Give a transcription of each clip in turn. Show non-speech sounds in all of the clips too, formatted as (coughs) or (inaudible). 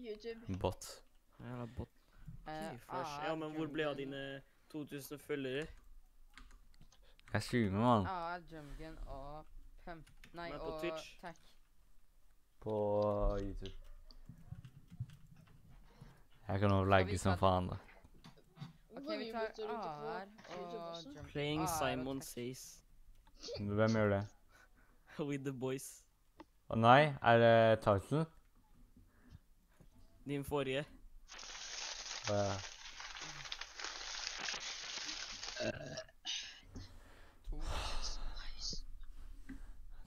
YouTube. Bot. Jævla bot. Uh, Ja, men hvor ble av dine 2000 følgere? Jeg streamer, mann. AR, Jumgun og Pump. Nei, Men på og Twitch? Tack. På YouTube. Jeg kan lagge som faen, da. Ok, vi tar AR og Jumgen. Playing Simon Says Hvem gjør det? (laughs) with the boys. Å nei, er det title? Din forrige. Å ja.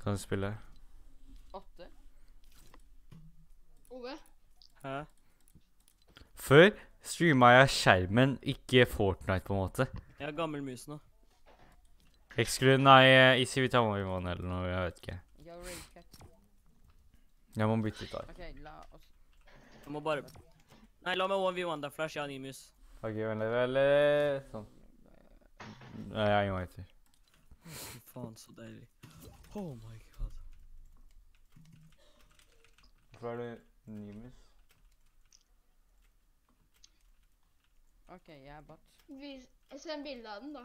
Kan du spille? åtte. Ove? Hæ? Før streama jeg skjermen, ikke Fortnite, på en måte. Jeg har gammel mus nå. Exclude, nei, eh, i Civitamorimon eller noe, jeg vet ikke. Jeg må bytte ut der. Okay, la Jeg må bare Nei, la meg 1v1 deg, Flash. Jeg har ny mus. Ok, vent litt, vel, eh, sånn. Nei, jeg inviter. Fy faen, så deilig. Oh my god. Hvorfor er du Nimus? Ok, jeg er bot. Vis, send bilde av den, da.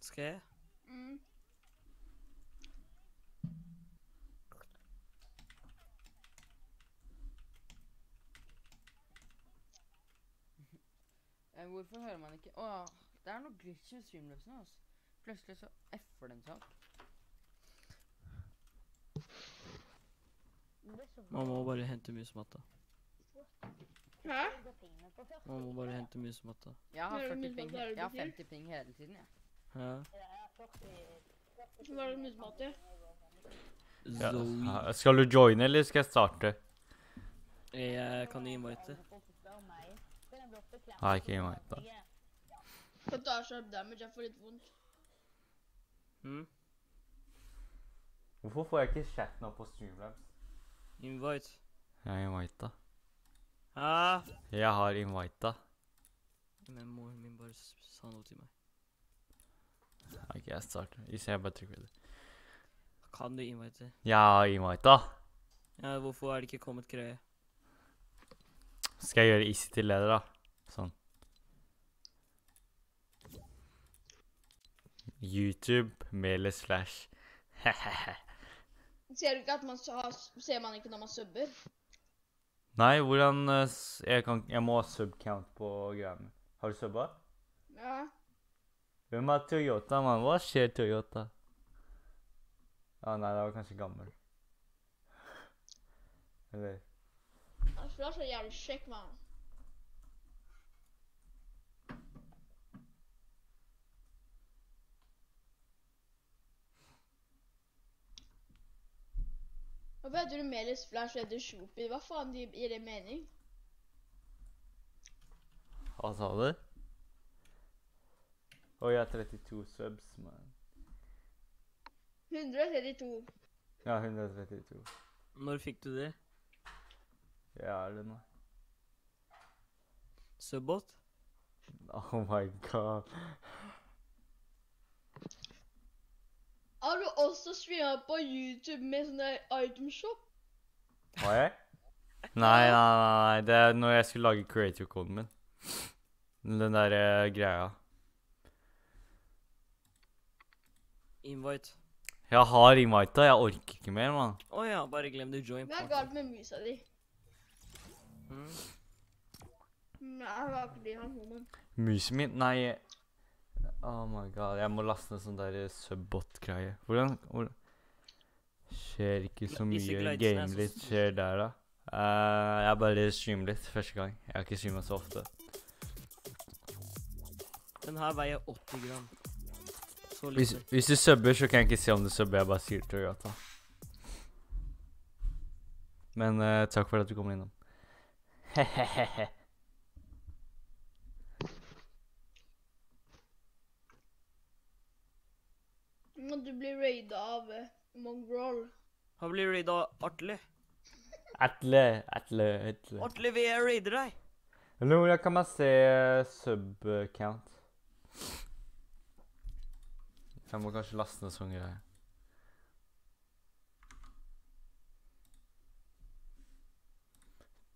Skal jeg? Mm. Eh, hvorfor hører man ikke Å, det er noe glitch i streamløsene, altså. Plutselig så f-er den seg opp. Man må bare hente musematta. Hæ? Man må bare hente musematta. Jeg har Hva er det 40 min ping, det jeg har 50 ping hele tiden, jeg. Hæ? Hva er det musmat i? Ja. Skal du joine, eller skal jeg starte? Jeg kan invite. Nei, ikke invite, da. Kan ta sharp damage, jeg får litt vondt. Hm? Hvorfor får jeg ikke chat nå på Streamlabs? Invite. Jeg er invita. Hæ? Jeg har invita. Men moren min bare sa noe til meg. Ok, jeg starter. Hvis jeg bare trykker det. Kan du invite? Jeg har invita. Ja, hvorfor er det ikke kommet greie? Skal jeg gjøre easy til leder, da? Sånn. YouTube, mele slash (laughs) Ser du ikke at man har, ser man ikke når man subber? Nei, hvordan eh, jeg, kan, jeg må ha subcount på greiene. Har du subba? Ja. Hvem er Toyota, mann? Hva skjer, Toyota? Ah, nei, det var kanskje gammel. Eller Flash er jævlig kjekk, mann. Hvorfor heter du Melis Flash og heter Shopee? Hva faen de- gir det mening? Hva sa du? Å, jeg har 32 subs, man. 132. Ja, 132. Når fikk du det? Jeg er det nå. Subbot? Oh my god. Har du også streama på YouTube med sånn der itemshop? Har jeg? (laughs) Nei, nei, nei, nei. Det er når jeg skulle lage creator-koden min. Den der eh, greia. Invite. Jeg har invita, jeg orker ikke mer, mann. Å ja, bare glem det. Join Hva er galt med musa di? Mm. Nei, hva er det han homoen? Musen min Nei. Oh my god. Jeg må laste ned sånn der subbot-greie. Hvordan, hvordan Skjer ikke så mye. Game litt skjer der, da. Eh, jeg bare streamer litt første gang. Jeg har ikke streama så ofte. Den her veier 80 gram. Så Hvis, lite. hvis du subber, så kan jeg ikke se om du subber. Jeg bare sier Toyota. Men uh, takk for at du kom innom. Hehehe. (laughs) Og du blir raida av uh, Mongrel. Han blir raida av Atle. Atle, Atle, Atle. Atle, vil jeg raide deg? Nå kan man se uh, sub-count. Jeg må kanskje laste ned sånne greier.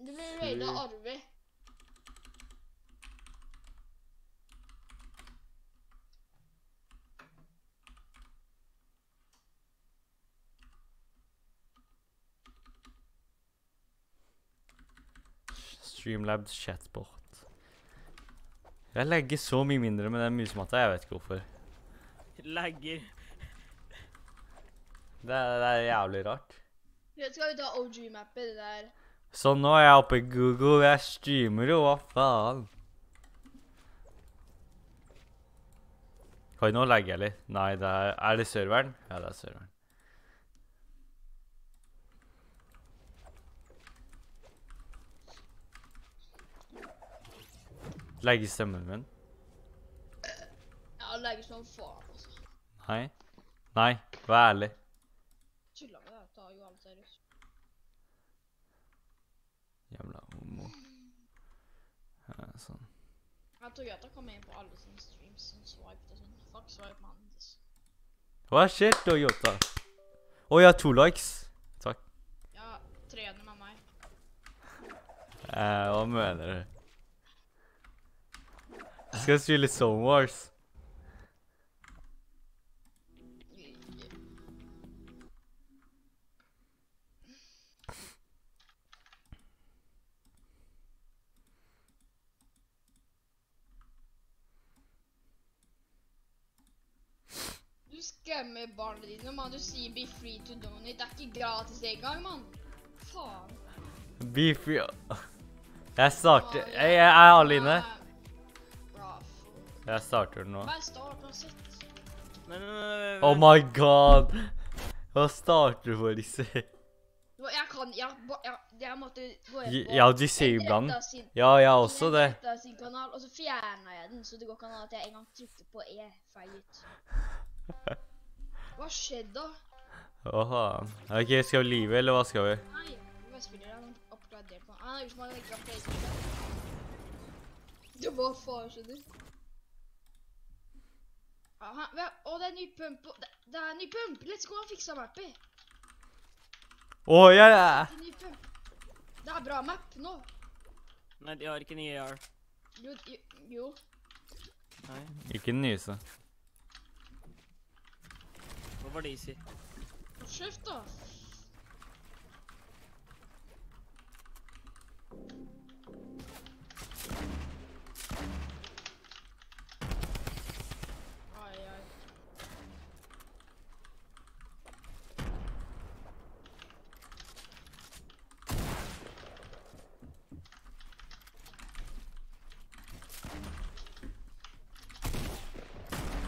Du blir raida av Arve. Streamlabs chatbot. Jeg legger så mye mindre med den musematta, jeg vet ikke hvorfor. Legger. Det det er jævlig rart. Ja, Skal vi ta OG-mappet, det der? Så nå er jeg oppe i Google, jeg streamer jo, hva faen? Oi, nå legge jeg litt. Nei, det er, er det serveren? Ja, det er serveren. Legger stemmen min? Ja, legger som faen, altså. Nei. Nei, vær ærlig. Tulla med det. Ta jo alt seriøst. Jævla homo. Ja, sånn. Jeg tror jeg kommer inn på alle sine streams som swipet og sånn. Fuck swipe man. Hva skjer, Toyota? Å, jeg har to likes. Takk. Ja, treene med meg. Eh, hva mener du? Jeg skal spille Zone Wars. Du skremmer barna dine, mann. Du sier 'be free to donate'. Det er ikke gratis engang, mann. Faen. Be free Jeg starter Jeg, jeg er alle Bra. Jeg starter den nå. Bare start sitt. Nei, nei, nei, Oh my god. Hva starter du for disse? Jeg kan Jeg, jeg, jeg måtte gå inn på ja, du ser jo blant. Ja, jeg har også det. Sin kanal, og så fjerna jeg den, så det går ikke an at jeg engang trykte på E. Feil ut. Hva skjedde da? Faen? Ok, skal vi live, eller hva skal vi? Nei, hva spiller jeg? Oppgradert på Han er jo som han legger opp PlayStation. Det var faen skjedde. Aha, Å, det er ny pump. Det, det er ny pump. Let's go og fikse mappet. Å, ja, ja. Det er ny pump. Det er bra map nå. nei, de har ikke nye AR. Jo, jo, jo. Nei. Ikke den nyeste. Hva var det Easy? Kjeft, da.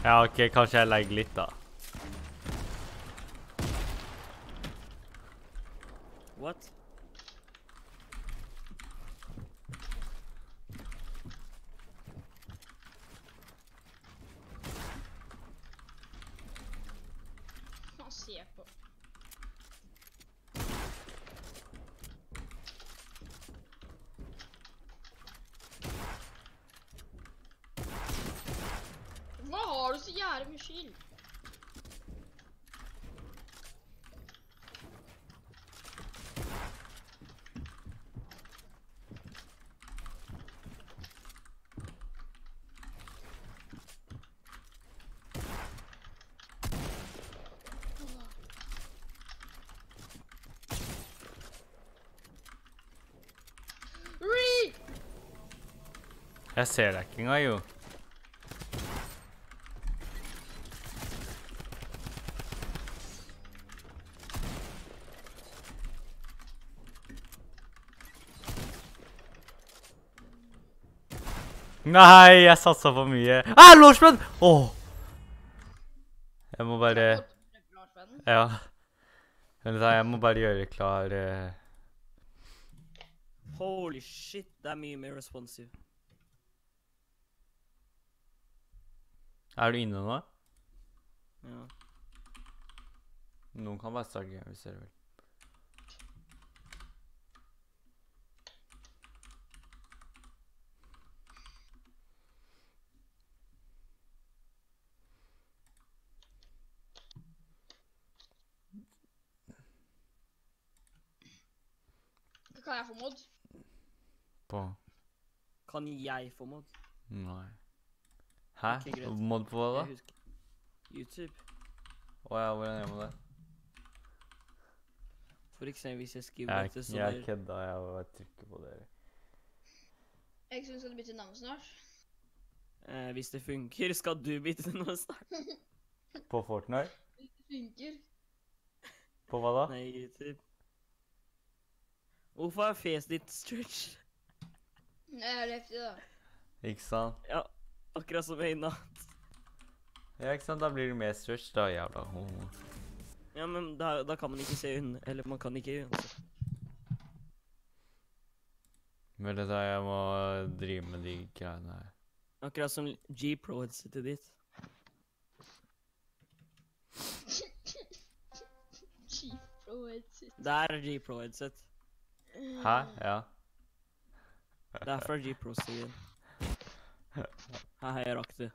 Ja, ok, kanskje jeg legger litt, da. What? Hva ser jeg på? Hva har du så jævlig mye skyld? Re! Jeg ser deg ikke engang, jo. Nei, jeg satsa for mye. Ah, Lordsman! Åh! Jeg må bare Ja. Vent, da, jeg må bare gjøre klar Uh... Holy shit, det er mye mer responsive. Er du inne nå? Ja. Noen kan bare starte game hvis dere vil. Mod? På Kan jeg få mod? Nei. Hæ? Ok, greit. Mod på hva da? Jeg husker. YouTube. Å ja, hvordan gjør man det? For eksempel hvis jeg skriver Jeg, dette, så jeg blir kødda. Jeg bare trykker på dere. Jeg syns skal bytte navn snart. eh, Hvis det funker, skal du bytte noe snart. På Fortnite? Det funker. På hva da? Nei, YouTube. Hvorfor er fjeset ditt stretch? Det er heftig, da. Ikke sant? Ja, akkurat som øynene. Ja, ikke sant? Da blir det mer stretch, da, jævla homo. Ja, men da, da kan man ikke se øynene. Eller man kan ikke uansett. Men det der jeg må drive med de greiene her. Akkurat som G-Pro-headsetet ditt. (laughs) G-pro-headset. Det er G-Pro-headset. Hæ? Ja. Det er fra G-Pro-serien. (laughs) Hei, jeg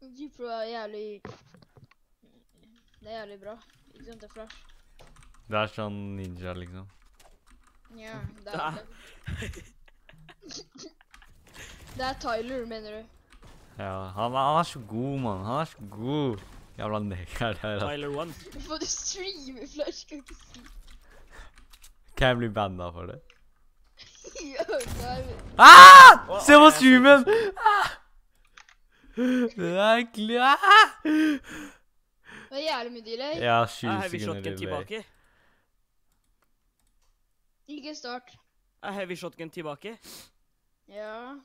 G Pro er jævlig Det er jævlig bra. Ikke sant, det er flash. Det er sånn ninja, liksom. Ja, (laughs) det er det. (laughs) Det er Tyler, mener du? Ja, han, han er så god, mann. Han er så god. Jævla neger der. Tyler One. Hvorfor du streamer flash, kan ikke si. Kan jeg bli banna for det? Ja, nei, Ah! Se på zoomen! streamen! Ah! Det er ekkelig. Ah! Det er jævlig mye delay. Ja, sju 20 Heavy sekunder Shotgun delay. Ikke start. Er Heavy Shotgun tilbake? Ja.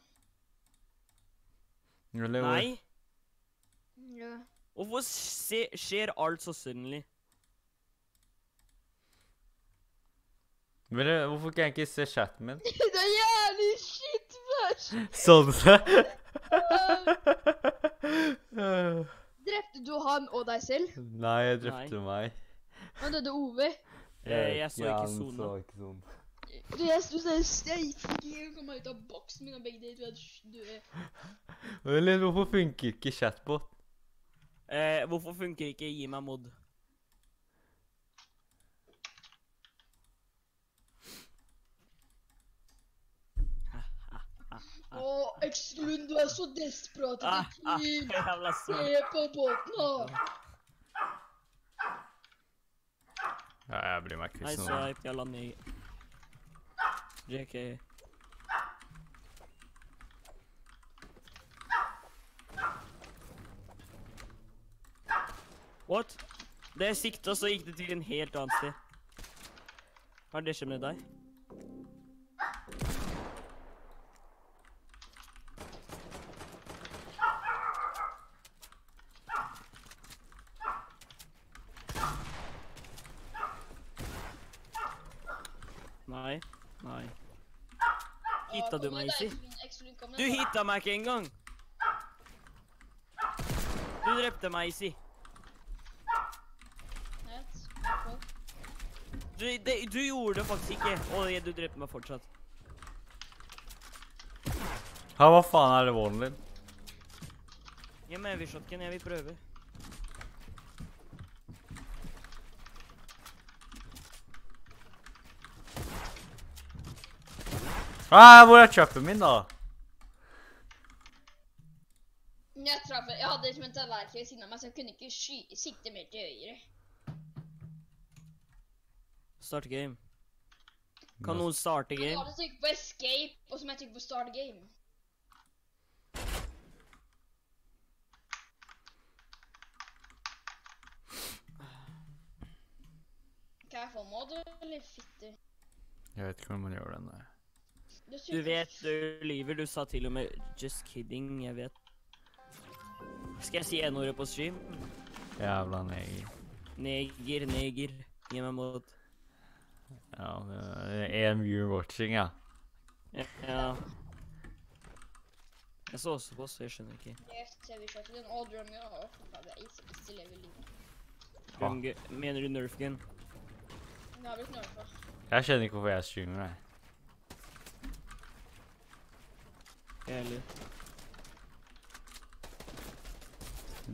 Eller Nei. Ja. Hvorfor skjer alt så suddenly? Men det- hvorfor kan jeg ikke se chatten min? (laughs) Det er jævlig shit, flash! Sånn det? (laughs) Drepte du han og deg selv? Nei, jeg drepte meg. Han døde Ove. Jeg, jeg så ikke sonen. så. Jeg sto fikk ikke komme meg ut av boksen min, og begge de du er Eller hvorfor funker ikke chatbot? Eh, hvorfor funker ikke gi meg mod? Å, Ekslund, du er så desperat Ah, du (laughs) søt. Se på båten, da! Ja, jeg blir meg Nei, sånn. Nei, swipe, jeg lander i JK. What? Det sikta, så gikk det til en helt annen sted. Hva er det skjedd med deg? Nei. Nei. Hitta du hitta meg ikke engang! Du drepte meg, Isi. Du, de, du gjorde det faktisk ikke. Og du drepte meg fortsatt. Ja, hva faen er det volden din? Ja, men jeg vil shotgun. Jeg vil prøve. Ah, hvor er trappen min, da? Jeg traff Jeg hadde liksom en tallerken ved siden av meg, så jeg kunne ikke sky sikte mer til høyre. Start game. Kan noen starte Jeg game? hadde trykket på escape, og så må jeg trykke på start game. Kan jeg få mod, eller fitte? Jeg vet ikke hvordan man gjør den der. Du vet du lyver. Du sa til og med 'just kidding'. Jeg vet. Skal jeg si n-ordet på stream? Jævla neger. Neger, neger. Gi meg mod. Ja, viewer watching, ja. Ja. Jeg så også på, så jeg skjønner ikke. Drumge Mener du nerfa. Jeg skjønner ikke hvorfor jeg streamer, jeg. Jeg heller.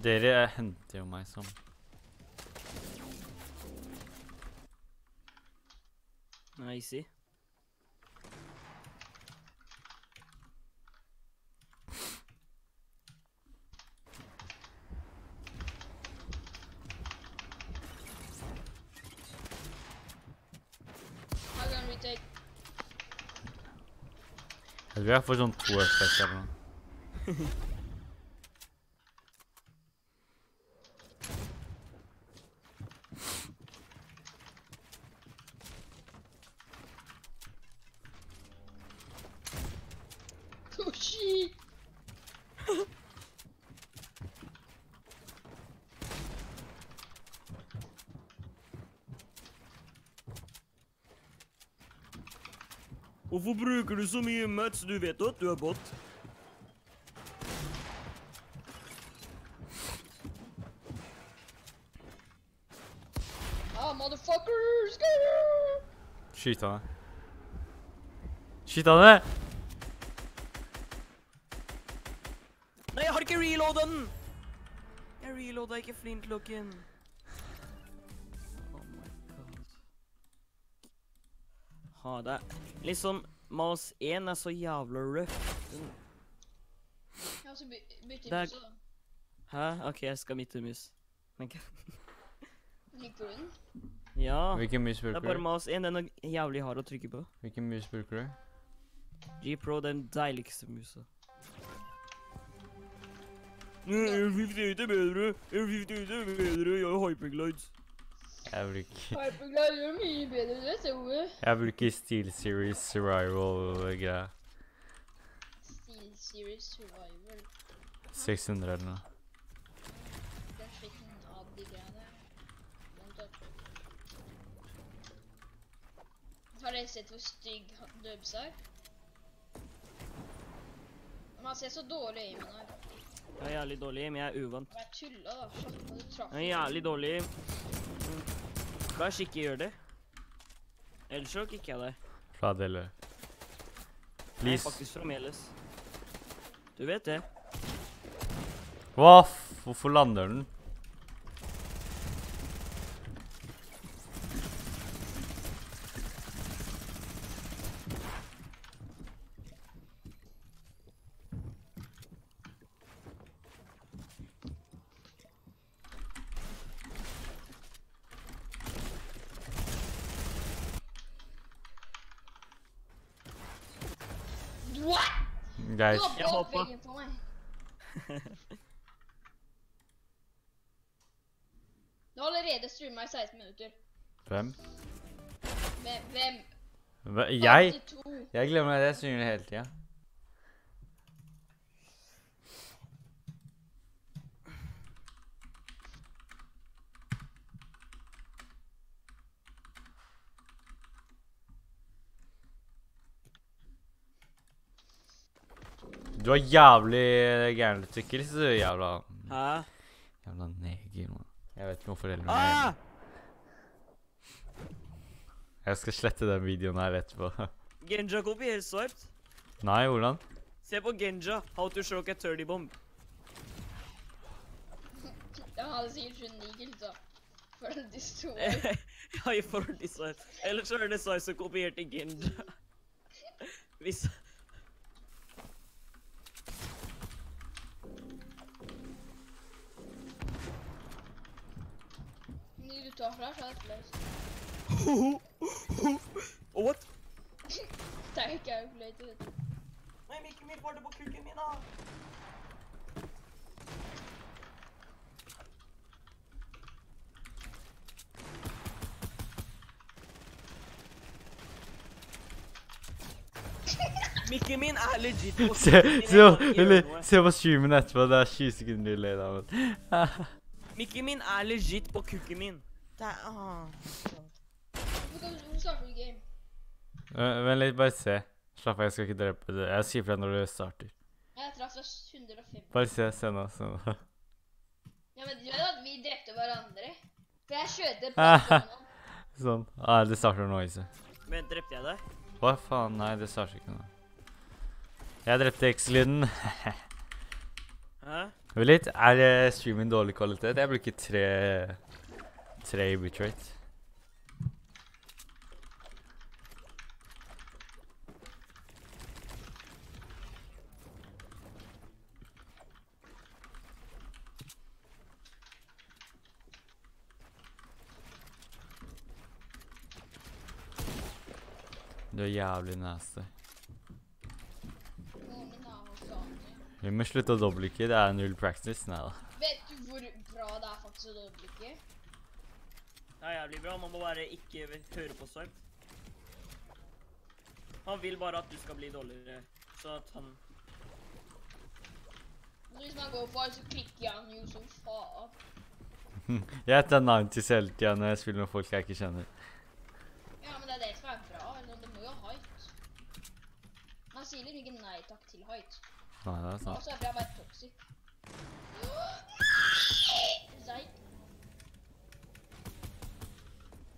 Dere henter jo meg som Nei, easy. Jeg tror jeg får sånn to FPS eller noe. Oh shit! Hvorfor bruker du så mye mats? Du vet jo at du er bot. Ah, motherfucker! Skrrr! Skyt han. Skyt han! Nei, jeg har ikke reloada den! Jeg reloada ikke flintlocken. Oh my god. Ha det. Liksom, Mouse 1 er så jævla røff. Den- Ja, så by bytter Der- vi da. Hæ? OK, jeg skal bytte mus. Men hva? (laughs) Liker du den? Ja. Hvilken mus Det er bare du? Mouse 1. Den er jævlig hard å trykke på. Hvilken mus bruker du? G-Pro, den deiligste musa. R58 er bedre. R58 er bedre. Jeg har hyperglides. Jeg bruker er det jeg. Jeg bruker Steel Series Survival-greia. Steel Series Survival. 600 eller noe. Det er skitten av de greiene. Har dere sett hvor stygg Dubs er? Man ser så dårlig i meg nå. Jeg er jævlig dårlig, men jeg er uvant. Jeg tulla da. Slapp av, du traff Jeg er jævlig dårlig. Kanskje ikke gjør det. Ellers så kicker jeg deg. Fra Dele. Nei, Please. faktisk fremdeles. Du vet det. Hva. Hvorfor lander den? What? Guys, Jeg hoppa. (laughs) Du har allerede streama i 16 minutter. hvem? Hvem? Hvem? Hva? Jeg? 82. Jeg glemmer at jeg synger det hele tida. Du har jævlig gærentykkel, så du jævla Hæ? Jævla neger, mann. Jeg vet ikke hvorfor heller Ah! Jeg skal slette den videoen her etterpå. (laughs) Genja kopier svart. Nei, hvordan? Se på Genja. How to shock a 30 bomb. Jeg hadde sikkert 29 kills da. For de sto (laughs) ja, i forhold til Sai. Ellers så er det Sai som kopierte Genja. (laughs) Hvis Ny du tar fra, så (laughs) er det løs. What? Sterk calculator. Nei, Mikkel min var det på kukken min, da. Mikken min er legit på Se, min. se, se på streamen etterpå. Det er 20 sekunder delay. da, men. Mikken min er legit på kukken min. Det er ah. Hvorfor kan du starte game? Eh, Vent litt, bare se. Slapp av, jeg skal ikke drepe deg. Jeg sier fra når du starter. Jeg traff oss 105. Bare se. Se nå. Se nå. Ja, men du vet at vi drepte hverandre? For jeg skjøter på Ah. (laughs) Sånn. Ah, det starter nå, Ise. Men drepte jeg deg? Hva faen? Nei, det starter ikke nå. Jeg drepte X-lyden. Hæ? Vent litt. Er eh, streamen dårlig kvalitet? Jeg bruker tre Tre bitrate. Du er jævlig nasty. Vi må slutte å dobbeltlykke. Det er null practice. Nei da. Vet du hvor bra det er faktisk å dobbeltlykke? Det er jævlig bra. Man må bare ikke høre på Sarp. Han vil bare at du skal bli dårligere, så at han hvis man går for, så klikker han jo som faen. (laughs) Jeg heter 90 hele tiden når jeg spiller med folk jeg ikke kjenner. Ja, men det er det som er bra. Eller det må jo ha height. Man sier liksom ikke nei takk til height. Nei, det er Og sant. så er det bare toxic. Nei!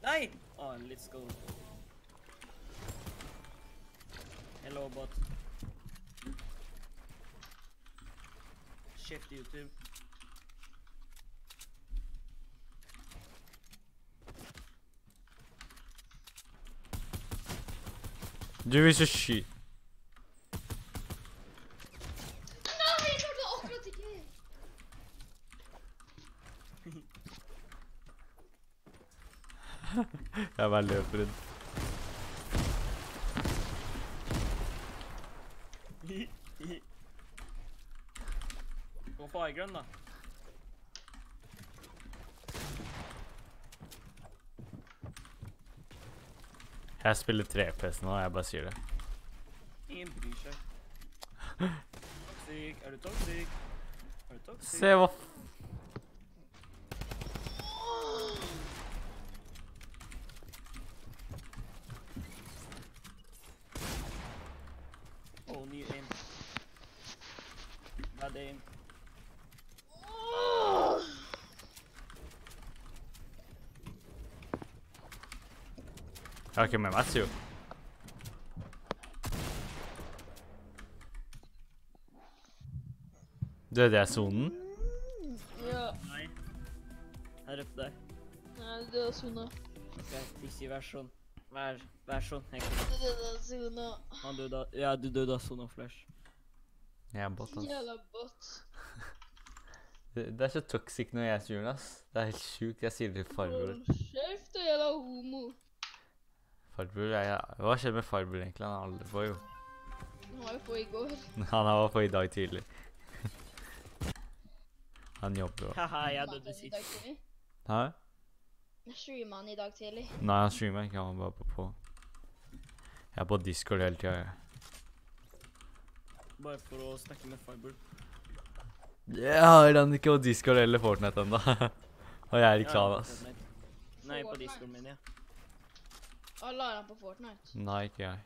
Nei! Ah, let's go. Hello, bot. Sjef til YouTube. Du vil så sky... Nei, jeg klarte det akkurat ikke! Jeg bare løper rundt. Gå for ground, da. Jeg spiller 3PS nå, jeg bare sier det. Ingen bryr seg. (laughs) Toxic. Er du toxic? Er du toxic? Se hva f... Oh, ny aim. Bad aim. Jeg har ikke med Matthew. Sio. Døde jeg sonen? Ja, Nei. Jeg røpte deg. nei, det er sona. Ok, ikke vær sånn. Vær, vær sånn. Jeg kan. døde er sona. Han døde av Ja, du døde av Sona Flash. Jeg er bot, ass. Jævla bot. (laughs) Det, det er så toxic når jeg er sur, ass. Det er helt sjukt. Jeg sier det til farbror. Kjeft, du jævla homo. Farbror, jeg, jeg, Hva skjedde med farbror egentlig? Han er aldri på, jo. Han var jo på i går. (laughs) Han var på i dag tidlig. (laughs) Han jobber jo. Haha, jeg døde han i dag sist. Hæ? Jeg streamet han i dag tidlig. Nei, han streamer ikke. Han var bare på Jeg er på Discord hele tida, jeg. Bare for å snakke med Fiber. Jeg har han ikke på Discord eller Fortnite ennå. (laughs) Og jeg er ikke klar, ass. Nei, på Discord, min, ja. Og har han på Fortnite. Nei, ikke jeg.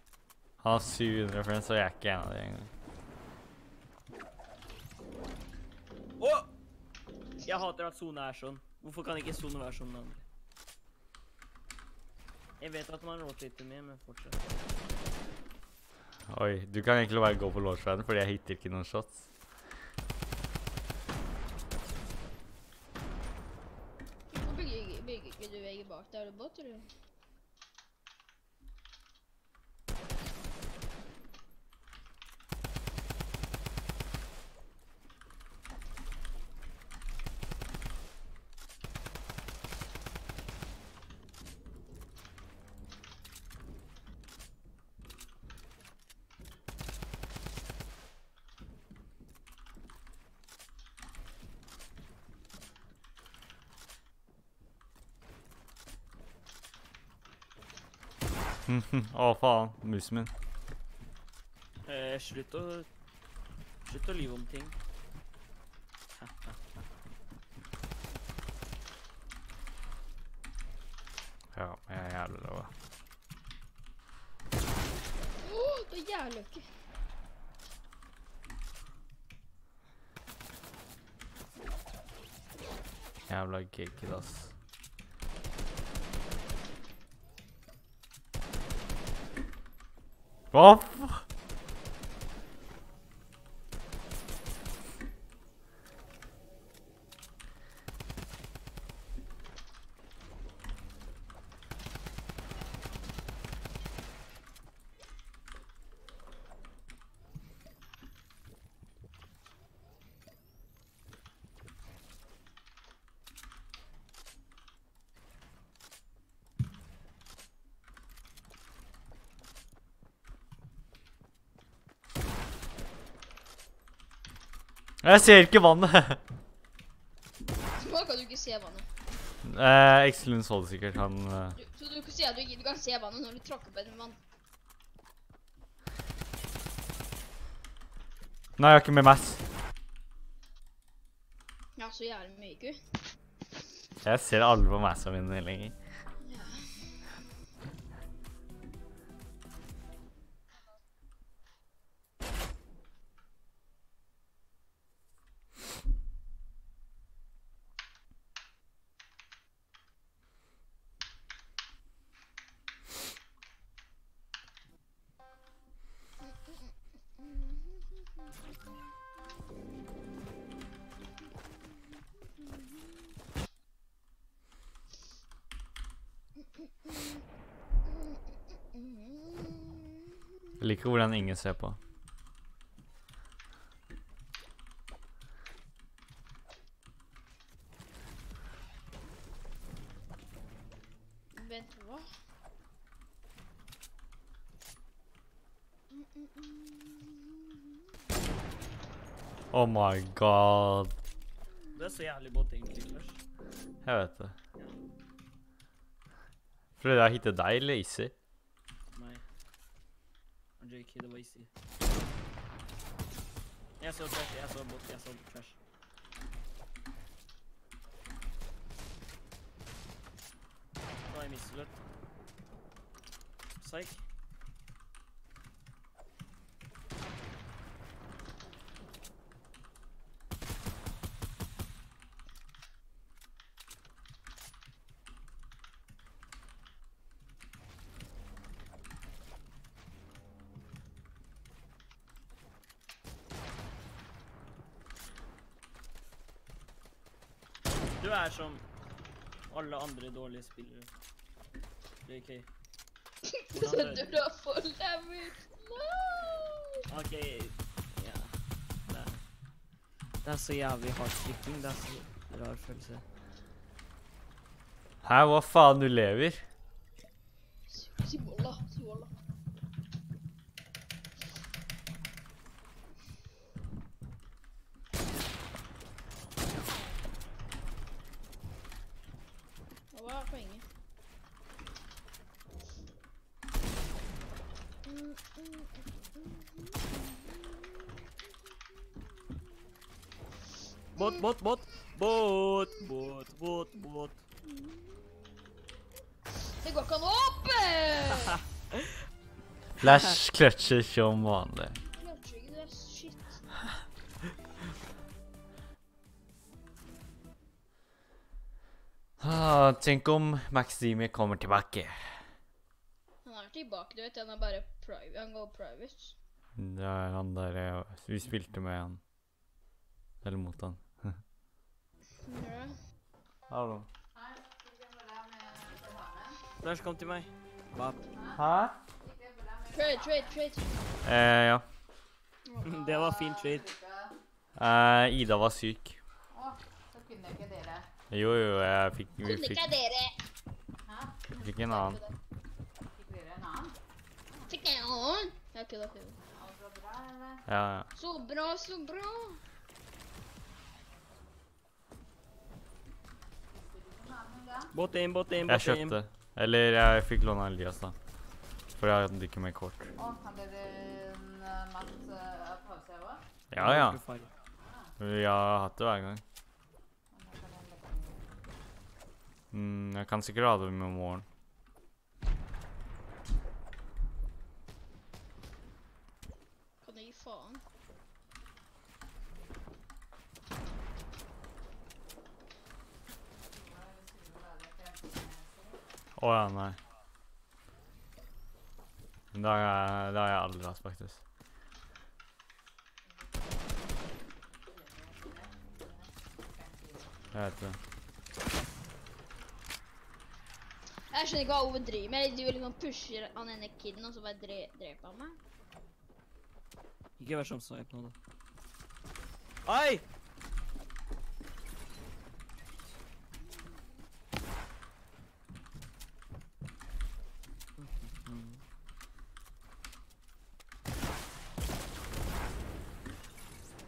Han har 700 friends, og jeg er ikke en av dem engang. Åh! Jeg hater at Sone er sånn. Hvorfor kan ikke Sone være sånn? Jeg vet at man rotater med, men fortsatt. Oi, du kan egentlig bare gå på launchpaden, fordi jeg hitter ikke noen shots. Hvorfor bygger, ikke du vegger bak der du båter, eller? (laughs) Å, faen. Musen min. Eh, slutt å Slutt å lyve om ting. (laughs) Ja, jeg er jævlig lova. Åh, det er jævlig ikke. Jævla gigged, ass. Hva? Jeg ser ikke vannet. Nå kan du ikke se vannet. Eh, Excellence det sikkert. Han eh, Du, så du kan si at du ikke kan se vannet når du tråkker på et vann. Nei, jeg har ikke med mass. Ja, så jævlig mye ikke? Jeg ser på massa mine lenger. Ingen ser på. Vent, hva? Oh my god. Det er så jævlig båt egentlig, Clash. Jeg vet det. Prøvde jeg å hitte deg eller Izzy? Nei. Og JK, det var easy. Jeg så Clash, jeg så båt, er som alle andre dårlige spillere. JK. Hvordan er Du full damage. No! OK, ja. Det er, det er så jævlig heartbreaking. Det er så rar følelse. Hæ, hva faen, du lever? Si bolla, Hva er poenget? Båt, båt, båt! Båt, båt, båt, båt. Det går ikke an å hoppe! Flash kløtsjer som vanlig. Ah, tenk om Maxime kommer tilbake. Han er tilbake, du vet. Han er bare private. Han går private. Det er han der Vi spilte med han. Eller mot han. Ja. Hallo. Flash, kom til meg. Bap. Hæ? Trade, trade, trade. Eh, ja. Det var fint trade. Eh, Ida var syk. Å, så kunne ikke dere. Jo, jo, jeg fikk, vi Kunne fikk, ikke dere Hæ? fikk en annen. Fikk dere en annen? Fikk jeg en annen? Ja, kødda, kødda. Alt var bra, eller? Ja, ja. Så bra, så bra. Båte inn, båte Båt inn, båt inn, Jeg kjøpte. Eller jeg fikk låne Elias, da. For jeg hadde ikke med kort. Å, kan dere en matte matt uh, pause òg? Ja, ja. Vi har hatt det hver gang. Mm, jeg kan sikkert ha det med morgen. Kan jeg gi faen? Å ja, nei. Det har jeg, det har jeg aldri hatt, faktisk. Jeg vet det. Jeg skjønner ikke hva Ove driver med. Du liksom pushe han ene kiden, og så bare dre drepe han meg. Ikke vær sånn snipe nå, da. Ai!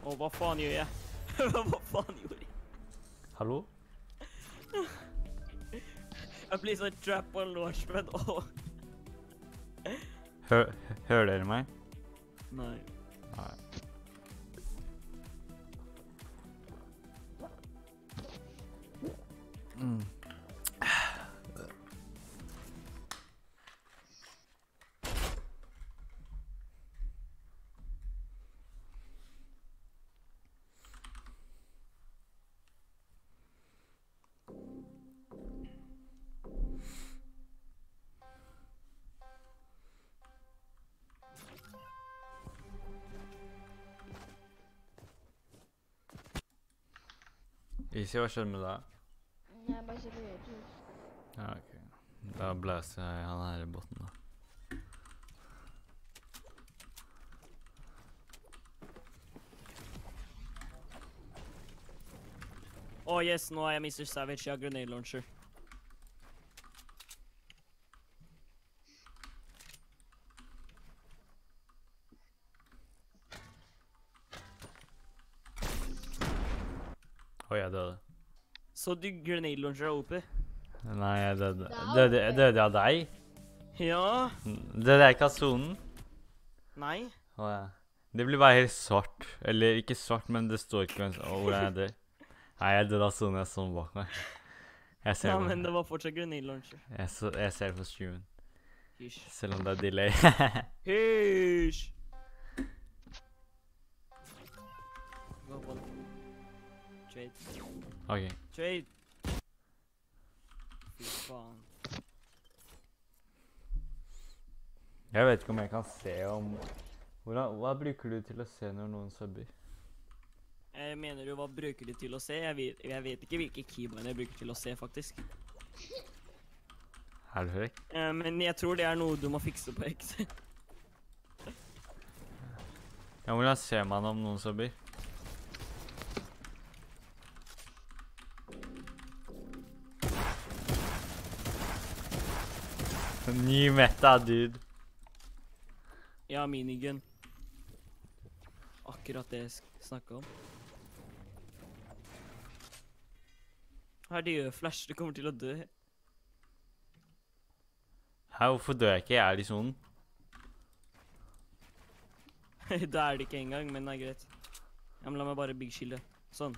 Å, hva faen gjør jeg? (laughs) Hva faen gjorde jeg? Hallo? Jeg blir sånn trap og launchpad. Åh. Hø hører dere meg? Nei. Nei. Mm. Isi, hva skjedde med deg? Jeg bare ikke rød ut. Ja, ok. Da blæser jeg han her i båten, da. Å yes, nå er jeg Mr. Savage. Jeg har grenade launcher. Oi, jeg døde. Så du grenade launcher er OP? Nei, jeg døde. Døde, døde jeg av deg? Ja. Døde jeg ikke av sonen? Nei. Å ja. Det blir bare helt svart. Eller ikke svart, men det står ikke hvordan jeg dør. Nei, jeg døde av sonen. Jeg så bak meg. Jeg ser, Ja, det. men det var fortsatt grenade launcher. jeg, så, jeg ser det på streamen. Hysj. Selv om det er delay. (laughs) Hysj! Trade. OK. Trade. Fy faen. Jeg vet ikke om jeg kan se om hvordan, Hva bruker du til å se når noen subber? Jeg mener du, hva bruker du til å se? Jeg vet, jeg vet ikke hvilke keyboard jeg bruker til å se, faktisk. Er du høy? Eh, men jeg tror det er noe du må fikse på X. Ja, hvordan ser man om noen subber? Ny meta, dude. ja, minigun. Akkurat det jeg snakka om. Hva er det gjør Flash? Du kommer til å dø. Hæ, hvorfor dør jeg ikke? Jeg er i sonen. (laughs) da er det ikke engang, men det er greit. Ja, men la meg bare bygge skillet. Sånn.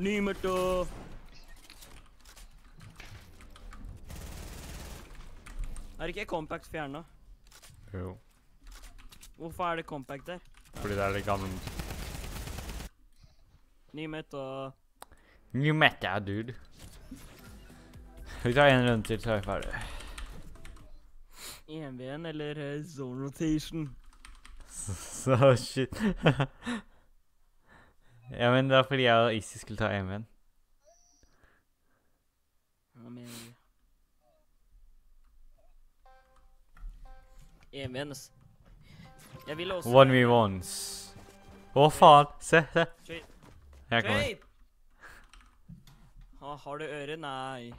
Nymerto! Er ikke compact fjerna? Jo. Hvorfor er det compact der? Fordi det er det gamle meta. New meta, dude. Vi tar en runde til, så er vi ferdig. EMV-en eller uh, zone rotation? (laughs) Så shit. (laughs) ja, men det er fordi jeg og Isi skulle ta EMV-en. Hva mener EMV-en, ass. Jeg ville også 1v1s. Å, faen! Se, se. Jeg kommer. Trade! Ah, har du øre? Nei.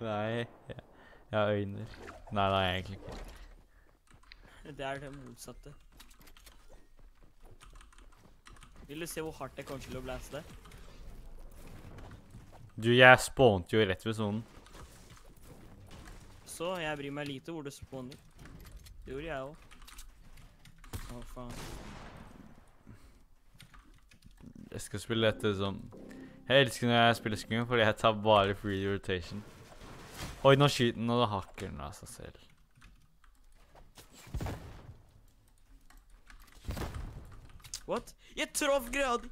Nei, jeg, jeg har øyne. Nei, det har jeg egentlig ikke. Det er det motsatte. Vil du se hvor hardt jeg kommer til å blaste? Du, jeg spånte jo rett ved sonen. Så jeg bryr meg lite hvor du spawner. Det gjorde jeg òg. Å, faen. Jeg skal spille dette sånn Jeg elsker når jeg spiller Scream, fordi jeg tar bare free rotation. Oi, nå skyter den, og da hakker den av seg selv. What? Jeg traff grad!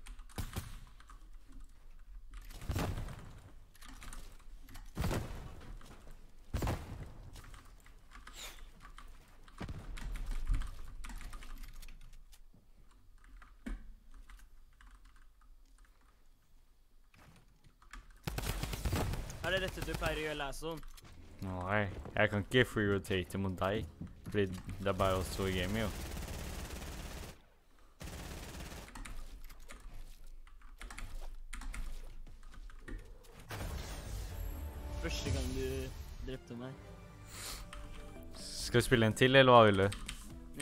Er det dette du Lasson? Nei, jeg kan ikke free rotate mot deg. Fordi det er bare oss to i gamet, jo. Første gang du drepte meg. Skal vi spille en til, eller hva vil du?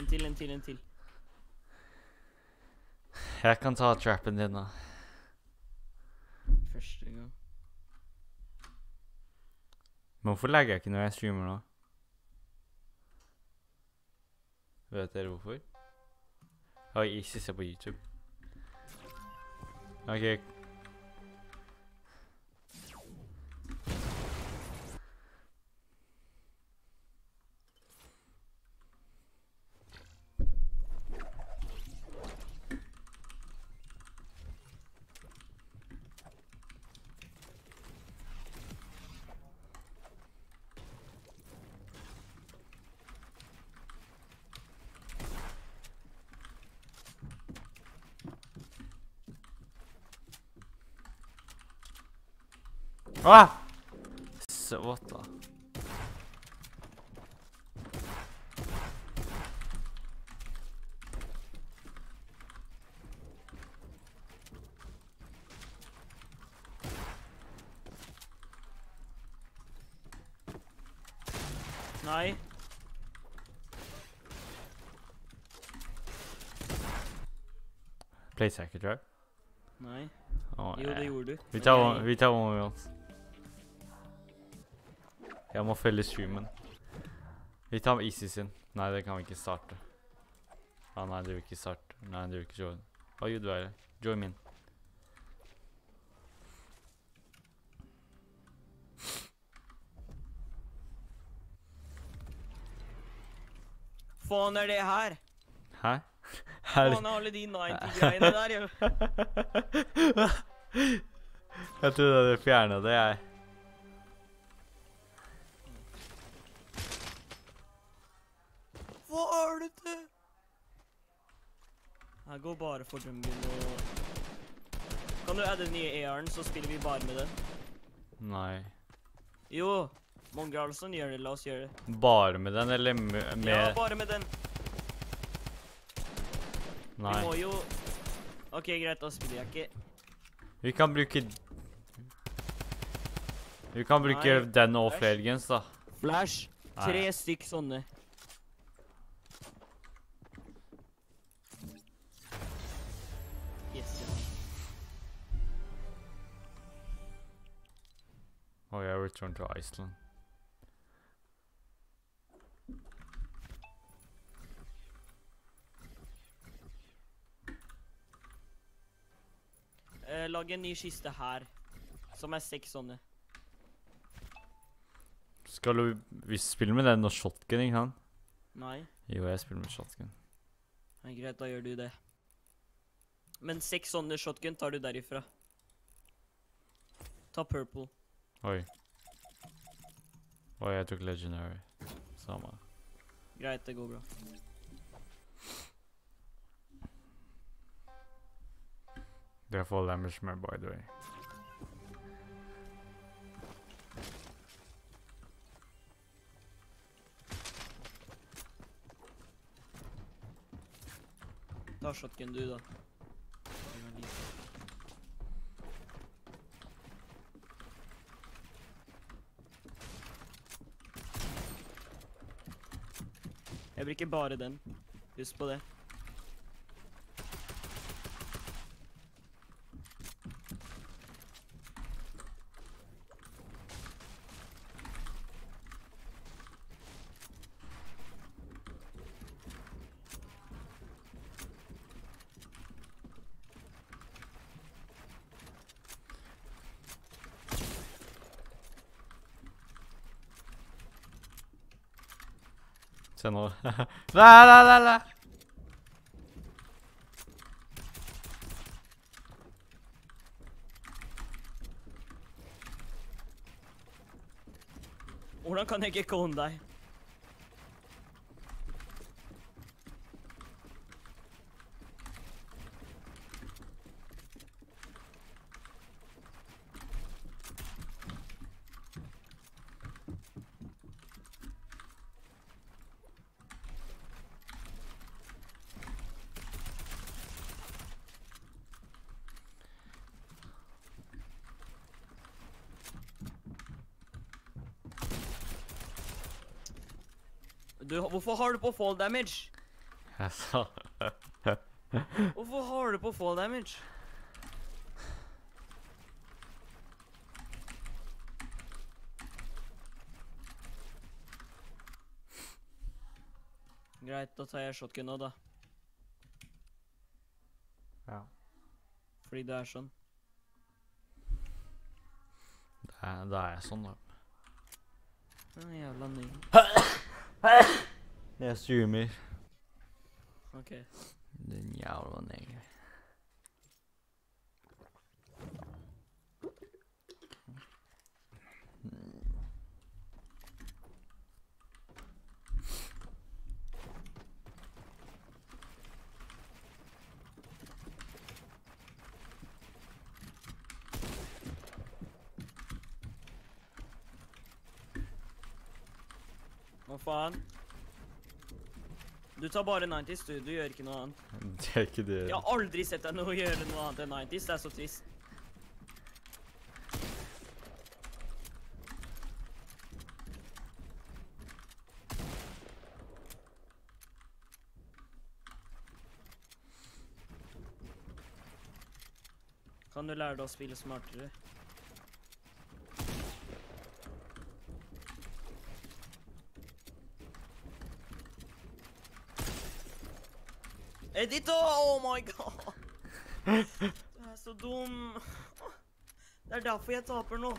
En til, en til, en til. Jeg kan ta trappen din, da. Første gang. Men hvorfor legger jeg ikke når jeg streamer nå? Vet dere hvorfor? Oi, ikke ser på YouTube. OK. Ah! Så what da? Nei. Playsacker, tror jeg. Nei. Å, Jo, det eh. gjorde du. Vi tar, vi tar uansett. Jeg må følge streamen. Vi tar Easy sin. Nei, det kan vi ikke starte. Ah, nei, det vil ikke starte. Nei, det vil ikke join. Hva gjør du her? Join min. Faen er det her? Hæ? Faen er alle de 90-greiene der, jo. (laughs) Jeg trodde du fjernet det, jeg. Jeg går bare for jungle og Kan du adde den nye AR-en, så spiller vi bare med den? Nei. Jo. Mange Arlson gjør det. La oss gjøre det. Bare med den, eller med, med Ja, bare med den. Nei. Vi må jo OK, greit, da spiller jeg ikke. Vi kan bruke Vi kan bruke Nei. den og flere gens, da. Flash. Tre stykk sånne. Return to Iceland. Eh, lag en ny kiste her, som er seks sånne. Skal du Vi spiller med den og shotgun, ikke sant? Nei. Jo, jeg spiller med shotgun. Nei, greit, da gjør du det. Men seks sånne shotgun tar du derifra. Ta purple. Oi. Oi, jeg tok legendary. Samme. Greit, det går bra. Det er full damage med, by the way. Ta shotgun du, da. Bruker bare den. Husk på det. Nå. (laughs) la, la, la, la. Hvordan kan jeg ikke kone deg? Du, hvorfor har du på fall damage? Jeg sa Hvorfor har du på fall damage? Greit, da tar jeg shotgun nå, da. Ja. Fordi det er sånn. Da er, det er sånn, da. Ah, jævla ny. (coughs) (coughs) Jeg streamer. OK. Den jævla neger. Hva faen? Du tar bare 90s, du. Du gjør ikke noe annet. (laughs) Det er ikke det. Jeg har aldri sett deg noe gjøre noe annet enn 90s. Det er så trist. Kan du lære deg å spille smartere? Edito! Oh my god! Du er så dum. Det er derfor jeg taper nå.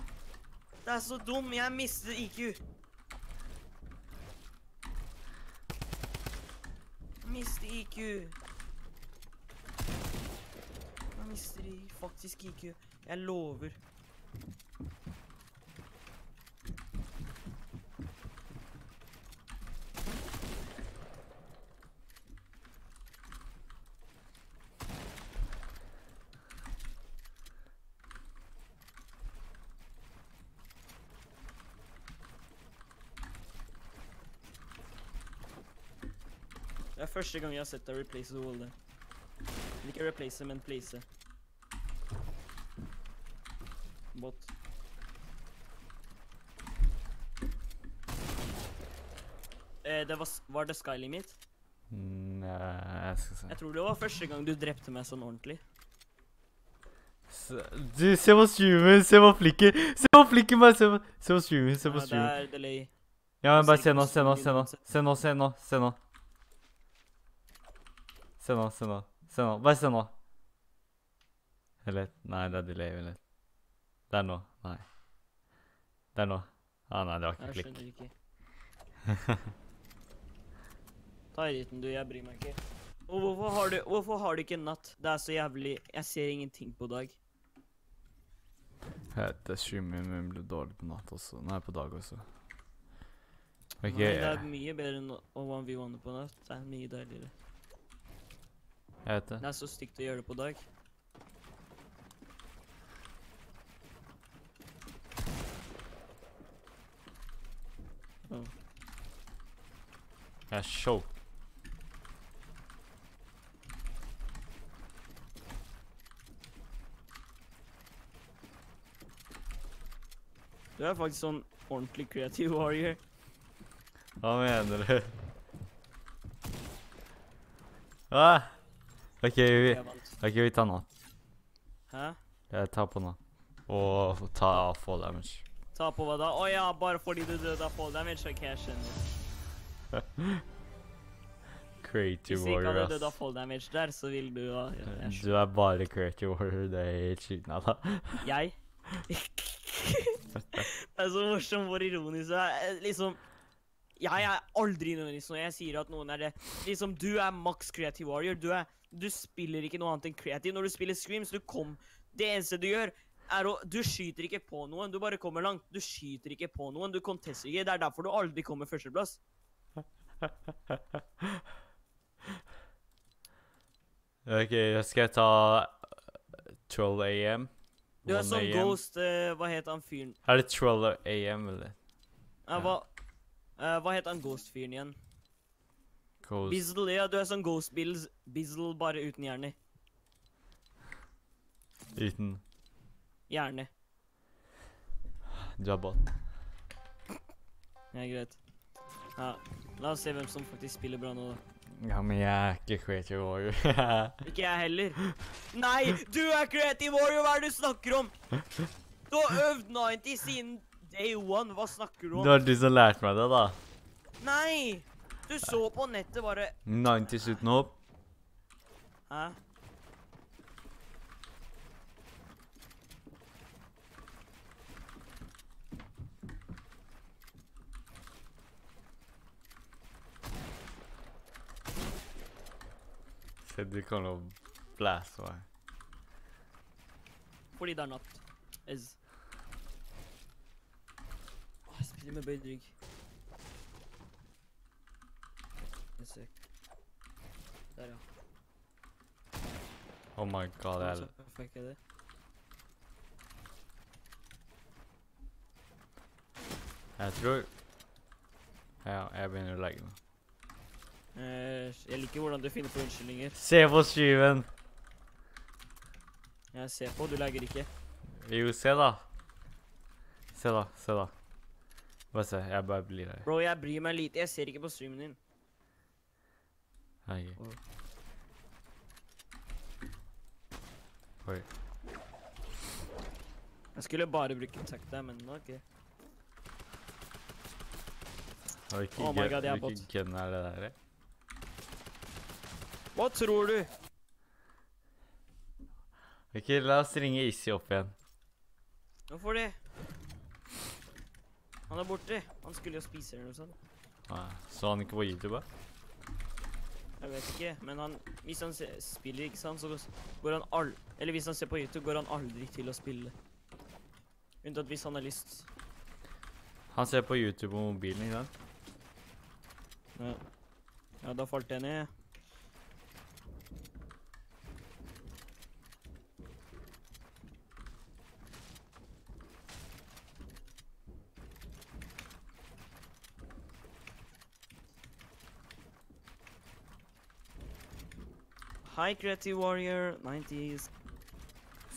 Det er så dum. Jeg mister IQ. Mister IQ. Jeg mister faktisk IQ. Jeg lover. Første gang jeg har sett deg replace Volde. Ikke replace, men place. Bot. Eh, det var, var det Sky Limit? Nei, jeg skal se. Jeg tror det var første gang du drepte meg sånn ordentlig. Se- Du, se på streamen, se på flikken. Se på flikken, bare se på, se på streamen, se på Ja, det streamen. er delay. Ja, men bare se nå, se nå, se nå. Se nå, se nå, se nå. Se nå, se nå. Se nå, bare se nå. Eller, nei, det er delay, eller. Det er nå, nei. Det er nå. Ah, nei, det var ikke Jeg klikk. skjønner ikke. (laughs) Ta riten, du. Jeg bryr meg ikke. Og hvorfor har du, hvorfor har du ikke natt? Det er så jævlig Jeg ser ingenting på dag. Jeg vet det, streamen min blir dårlig på natt også. Nei, på dag også. Ok, Nei, det er mye bedre enn å 1v1 på natt. Det er mye deiligere. Jeg vet det. Det er så stygt å gjøre det på dag. Oh. Jeg er show. Du er faktisk sånn ordentlig creative warrior. Hva mener du? Ah! Ok, vi, okay, ok, vi tar nå. Hæ? Jeg tar på nå. Og ta fall damage. Ta på hva da? Å ja, bare fordi du døde av fall damage, jeg skjønner. (laughs) Creative Hvis ikke hadde dødd av ass. fall damage der, så ville du ha ja. Du er bare creative warrior, det er helt sykt, da. (laughs) Jeg? det er så morsomt hvor ironisk det er. Eh, Liksom Jeg er aldri ironisk når jeg sier at noen er det. Liksom, du er max creative warrior. Du, er, du spiller ikke noe annet enn creative. Når du spiller Screams, du kom Det eneste du gjør, er å Du skyter ikke på noen, du bare kommer langt. Du skyter ikke på noen, du contester ikke. Det er derfor du aldri kommer førsteplass. (laughs) Ok, skal jeg ta uh, 12 AM? Du er 1 sånn Ghost uh, Hva het han fyren? Er det 12 AM, eller? Ja, hva, uh, hva het han Ghost-fyren igjen? Ghost. Bizzle, ja, du er sånn Ghost Bills. Bizzle bare uten hjerne. Uten. Hjerne. Du er bot. Ja, greit. Ja, la oss se hvem som faktisk spiller bra nå, da. Ja, men jeg er ikke creative warrior. (laughs) Ikke jeg heller. Nei, du er creative warrior! Hva er det du snakker om? Du har øvd 90 siden day one. Hva snakker du det om? var du som lærte meg det, da. Nei! Du så på nettet bare 90 uten håp. Hæ? Så du kan jo blæse meg. Fordi det er natt. Ez. Åh, Jeg spiller med bøyd rygg. En sek. Der, ja. Oh my god, jeg, fikk jeg det. jeg tror Ja, jeg begynner å legge meg. Eh, jeg liker hvordan du finner på unnskyldninger. Se på streamen! Jeg ser på, du legger ikke. Jo, se da. Se da, se da. Bare se, jeg bare blir der. Bro, jeg bryr meg lite. Jeg ser ikke på streamen din. Hei. Oi. Jeg skulle bare bruke takta, men ok. Hvilken Oh my God, jeg er hvilken gun er det der? Hva tror du? Ok, la oss ringe Issy opp igjen. Hvorfor det? Han er borte. Han skulle jo spise eller noe sånt. Ah, så han ikke på YouTube, da? Jeg vet ikke, men han, hvis han spiller, ikke sant, så går han all... Eller hvis han ser på YouTube, går han aldri til å spille. Unntatt hvis han har lyst. Han ser på YouTube på mobilen, ikke sant? Ja, ja da falt jeg ned. Hi, Creative Warrior 90s.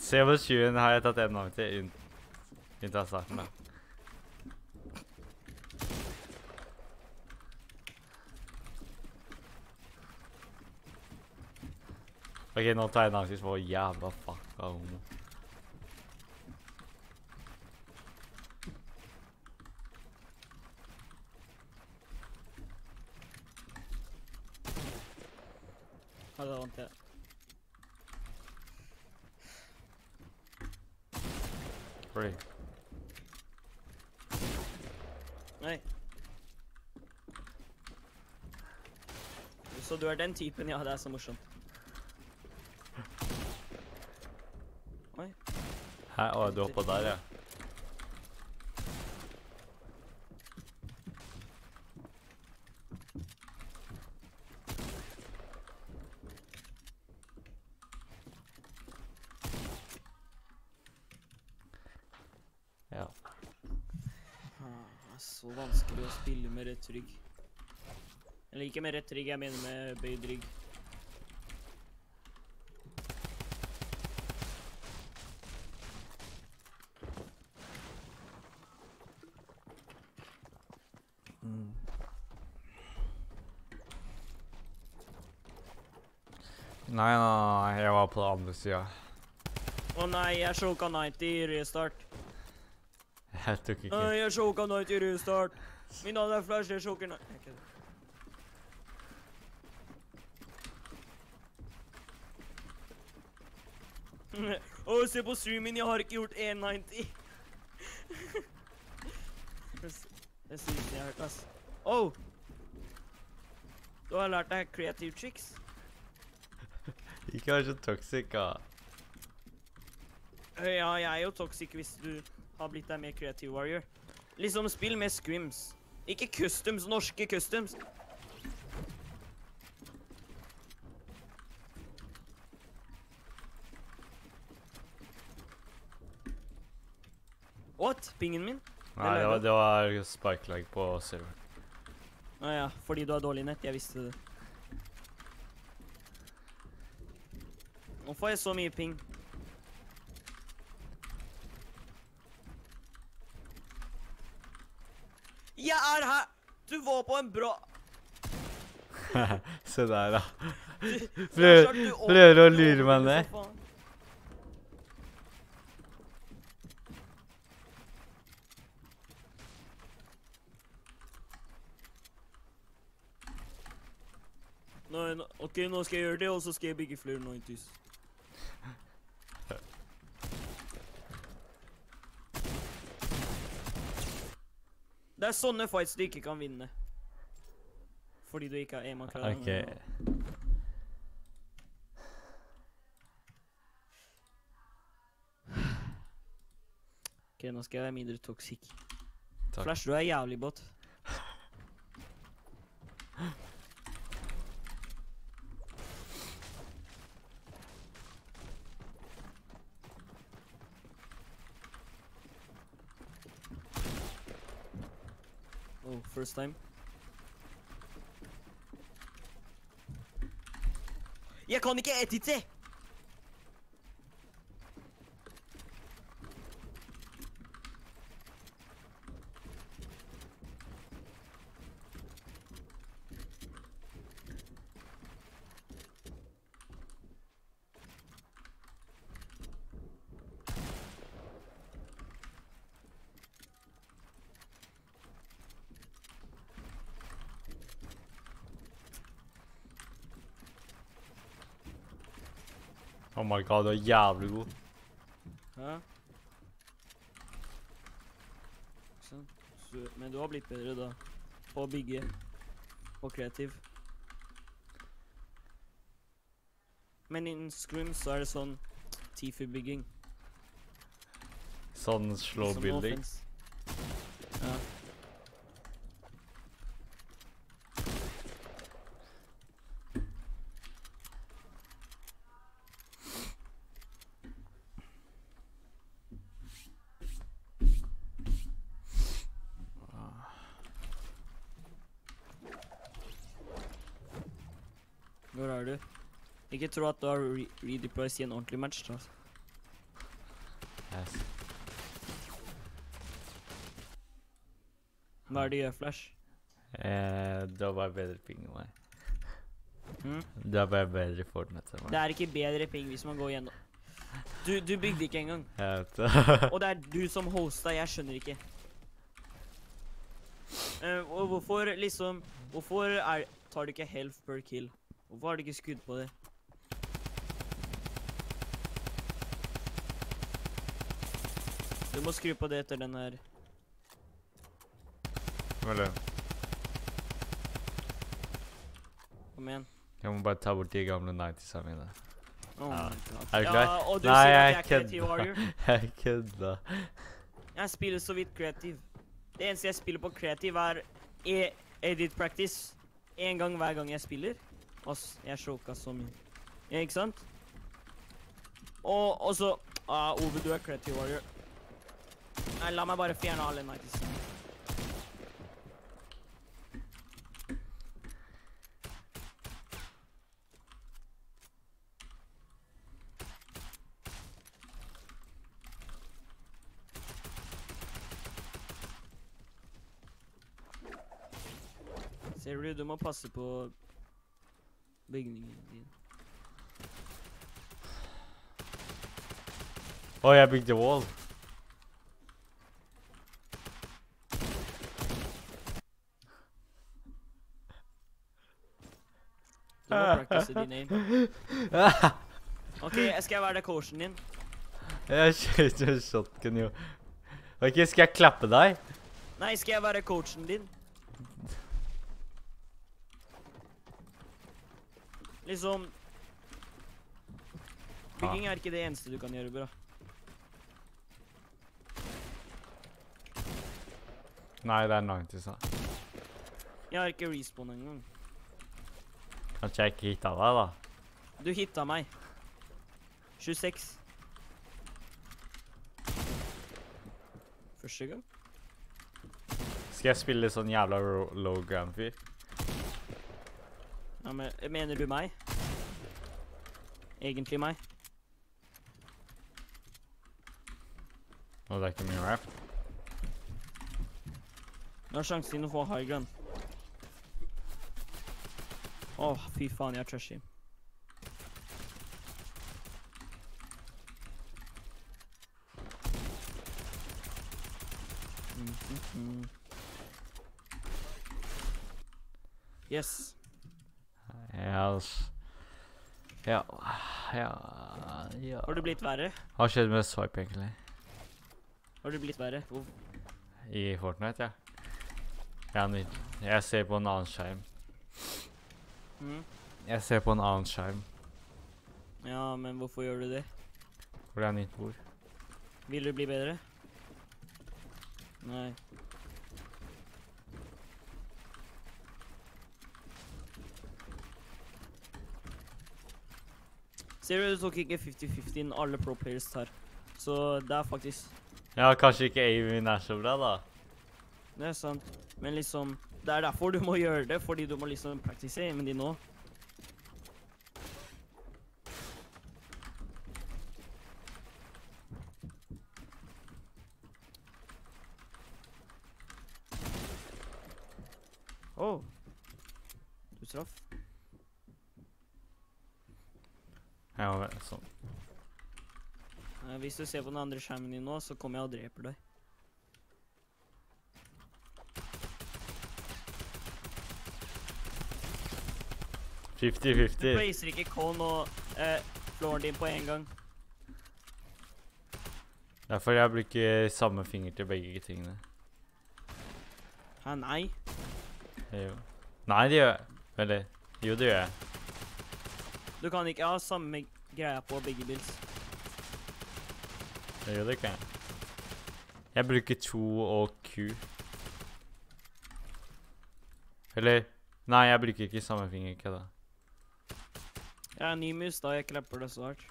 Se på 20 har jeg tatt en navn til inn- inntil starten, da. Ok, nå tar jeg navn til for jævla fucka homo. Ja, da vant jeg. Oi. Nei. Så du er den typen? Ja, det er så morsomt. Hæ? Å, du hoppa der, ja. Ja. Ah, så vanskelig å spille med rett rygg. Eller ikke med rett rygg, jeg mener med bøyd rygg. Nei, nei, nei, jeg var på den andre sida. Å nei, jeg sjokka 90 i restart. Jeg tok ikke Nei, jeg sjokka 90 i restart. Min er Flash, jeg sjokker 90. Jeg kødder. Å, se på streamen, jeg har ikke gjort 190. Det s- jeg har hørt, ass. Oh! Du har lært deg creative tricks? Ikke vær så toxic, da. Eh, Ja, jeg er jo toxic hvis du har blitt deg mer creative warrior. Liksom spill med scrims. Ikke customs, norske customs. What? Pingen min? Nei, det var, det var spikelag på server. Å ja, fordi du har dårlig nett. Jeg visste det. Nå får jeg så mye ping. Jeg er her! Du var på en bra (laughs) Se der, da. Er Prøver, prøver å lure meg ned. så faen. Nei, nå- ok, nå skal jeg gjøre det, og så skal jeg bygge flere 90s. Det er sånne fights du ikke kan vinne. Fordi du ikke har aim-krav. OK. Ok, nå skal jeg være mindre toxic. Takk. Flash, du er jævlig bot. Oh, first time. Jeg kan ikke edite! Oh my god, du er jævlig god. Hæ? Men du har blitt bedre da. På å bygge. På kreativ. Men innen Scrim så er det sånn Tifu-bygging. Sånn slow building. Ja. Hvor er du? Ikke tro at du har re i en ordentlig match. da. Yes. Hva er det du gjør, Flash? Eh, du har bare bedre ping enn meg. Hm? Du har bare bedre Fortnite enn meg. Det er ikke bedre ping hvis man går gjennom Du, du bygde ikke engang. Jeg vet det. Og det er du som hosta, jeg skjønner ikke. Eh, og hvorfor liksom Hvorfor er, tar du ikke health per kill? Hvorfor har du ikke skudd på det? Du må skru på det etter den her. Veldig Kom igjen. Jeg må bare ta bort de gamle 90-sa mine. Oh Ja. my God. Er du Ja, klar? og du Nei, jeg kødda. er. (laughs) Jeg kødda. Jeg spiller så vidt kreativ. Det eneste jeg spiller på kreativ, er e edit practice. En gang hver gang jeg spiller. Ass, jeg sjokka så mye. Ja, ikke sant? Og og så ah, Ove, du er creative warrior. Nei, la meg bare fjerne alle 90s. Ser du, du må passe på bygningen din. Oh, jeg bygde wall. Du må practice din aim. (laughs) OK, skal jeg være det coachen din? Jeg kjører shotgun, jo. Ok, skal jeg klappe deg? Nei, skal jeg være coachen din? Liksom Bygging er ikke det eneste du kan gjøre bra. Nei, det er 90, sa. Jeg har ikke respawn engang. Kanskje jeg ikke hitta deg, da. Du hitta meg. 26. Første gang? Skal jeg spille sånn jævla low gram-fyr? Ja, men Mener du meg? Egentlig meg? Å, det er ikke min rap. Nå er sjansen din å få high ground. Åh, fy faen, jeg er trashy. Mhm. Yes. Ja, altså. Ja Ja Ja Har du blitt verre? Hva har skjedd med swipe, egentlig? Har du blitt verre? Hvor? I Fortnite, ja. Jeg, jeg ser på en annen skjerm. Mhm. Jeg ser på en annen skjerm. Ja, men hvorfor gjør du det? For det er nytt bord. Vil du bli bedre? Nei. Ser du, du tok ikke 50-50 alle pro players tar. Så det er faktisk Ja, kanskje ikke aimen er så bra, da. Det er sant. Men liksom Det er derfor du må gjøre det, fordi du må liksom praktisere aimen din nå. Oh. Du traff. Ja, men sånn. Eh, hvis du ser på den andre skjermen din nå, så kommer jeg og dreper deg. Fifty-fifty. Du placer ikke con og eh, floren din på en gang. Derfor jeg bruker samme finger til begge tingene. Hæ, nei? Jo. Nei, det gjør jeg. Eller Jo, det gjør jeg. Du kan ikke ha samme greia på begge bilds. Jo, det kan jeg. Jeg bruker to og Q. Eller Nei, jeg bruker ikke samme finger. Ikke da. Jeg er ny mus, da. Jeg klapper det så hardt.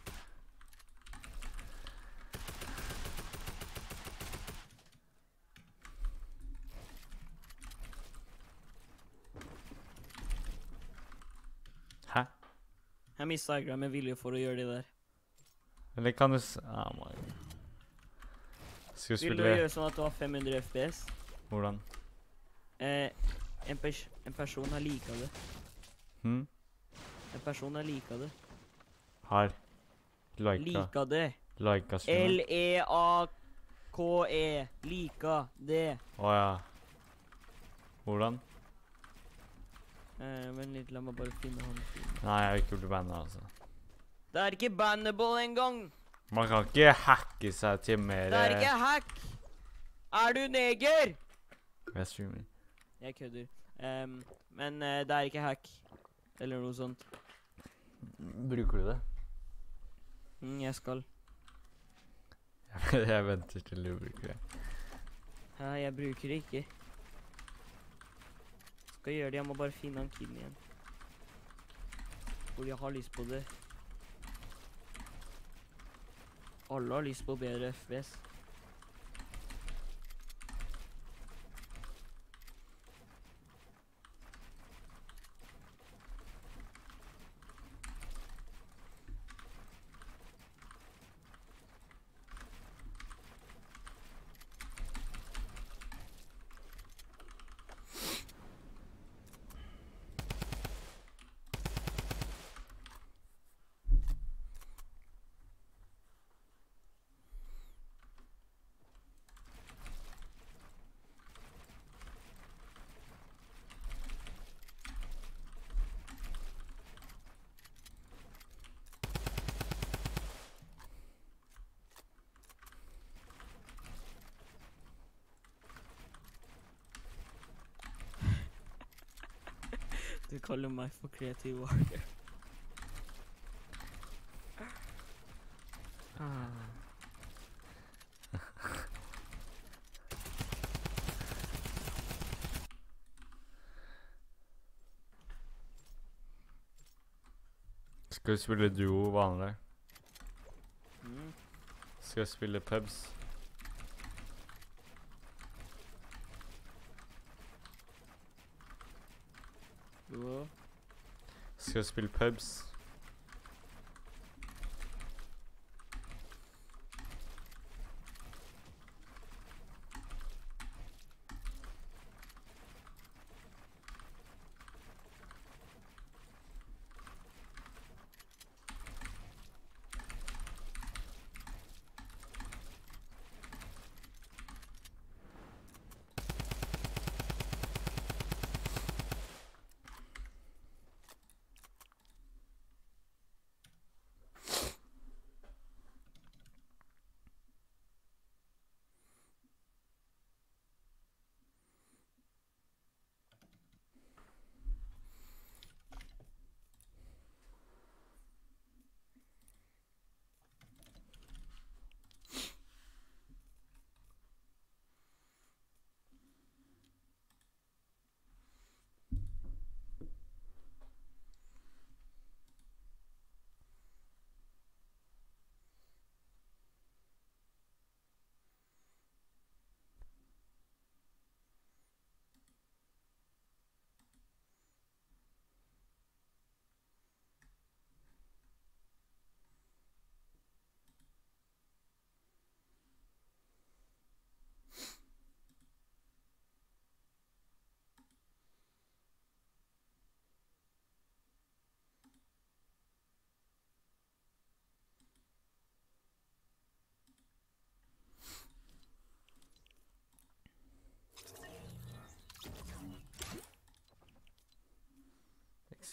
Hæ? Jeg mista Agra med vilje for å gjøre det der. Eller kan du s... Oh my. Skal du Vil du gjøre sånn at du har 500 FPS? Hvordan? Eh, en, pers en person har lika det. Hm? En person har lika det. Har lika Lika det. Lika? L-E-A-K-E. Lika det. Å ja. Hvordan? Eh, Vent litt, la meg bare finne han. Nei, jeg vil ikke bli banna, altså. Det er ikke bannable engang! Man kan ikke hacke seg til mer Det er ikke hack! Er du neger? Jeg streamer. Jeg kødder. Um, men uh, det er ikke hack. Eller noe sånt. Bruker du det? Mm, jeg skal. (laughs) jeg venter til du bruker det. Ja, jeg bruker det ikke. Skal gjøre det, jeg må bare finne han kiden igjen. Fordi jeg har lyst på det. Alle har lyst på bedre FPS. Du kaller meg for kreativ warrior. Skal vi spille duo vanlig? Mm. Skal vi spille pubs? Jo. Skal vi spille pubs?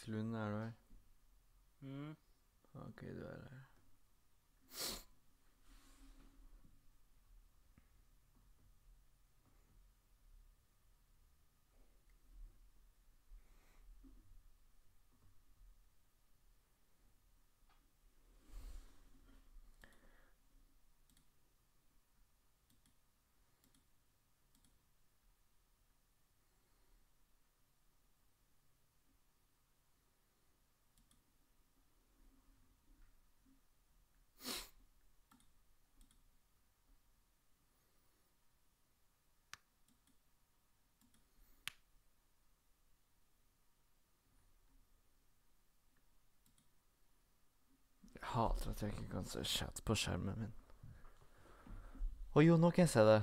Lund, er du her? Mm. OK, du er her. Jeg hater at jeg ikke kan se chat på skjermen min. Å jo, nå kan jeg se det.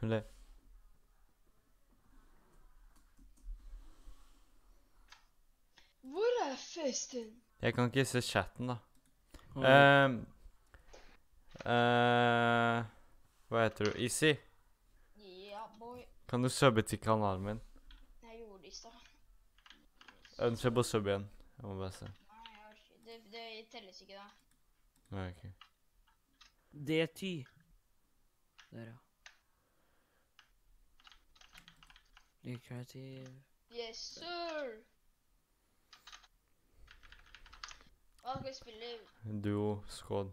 Hun ler. Hvor er festen? Jeg kan ikke se chatten, da. Oh. Um, eh, hva heter du? Easy? Ja, boy. Kan du subbe til kanalen min? Jeg gjorde det i stad. Ønsker på sub igjen. Jeg må bare se. Nei, jeg orker ikke. Det, det telles ikke, da. Nei, ok. D10. Der, ja. Litt. Yes, sir! Hva skal vi spille? Duo, squad.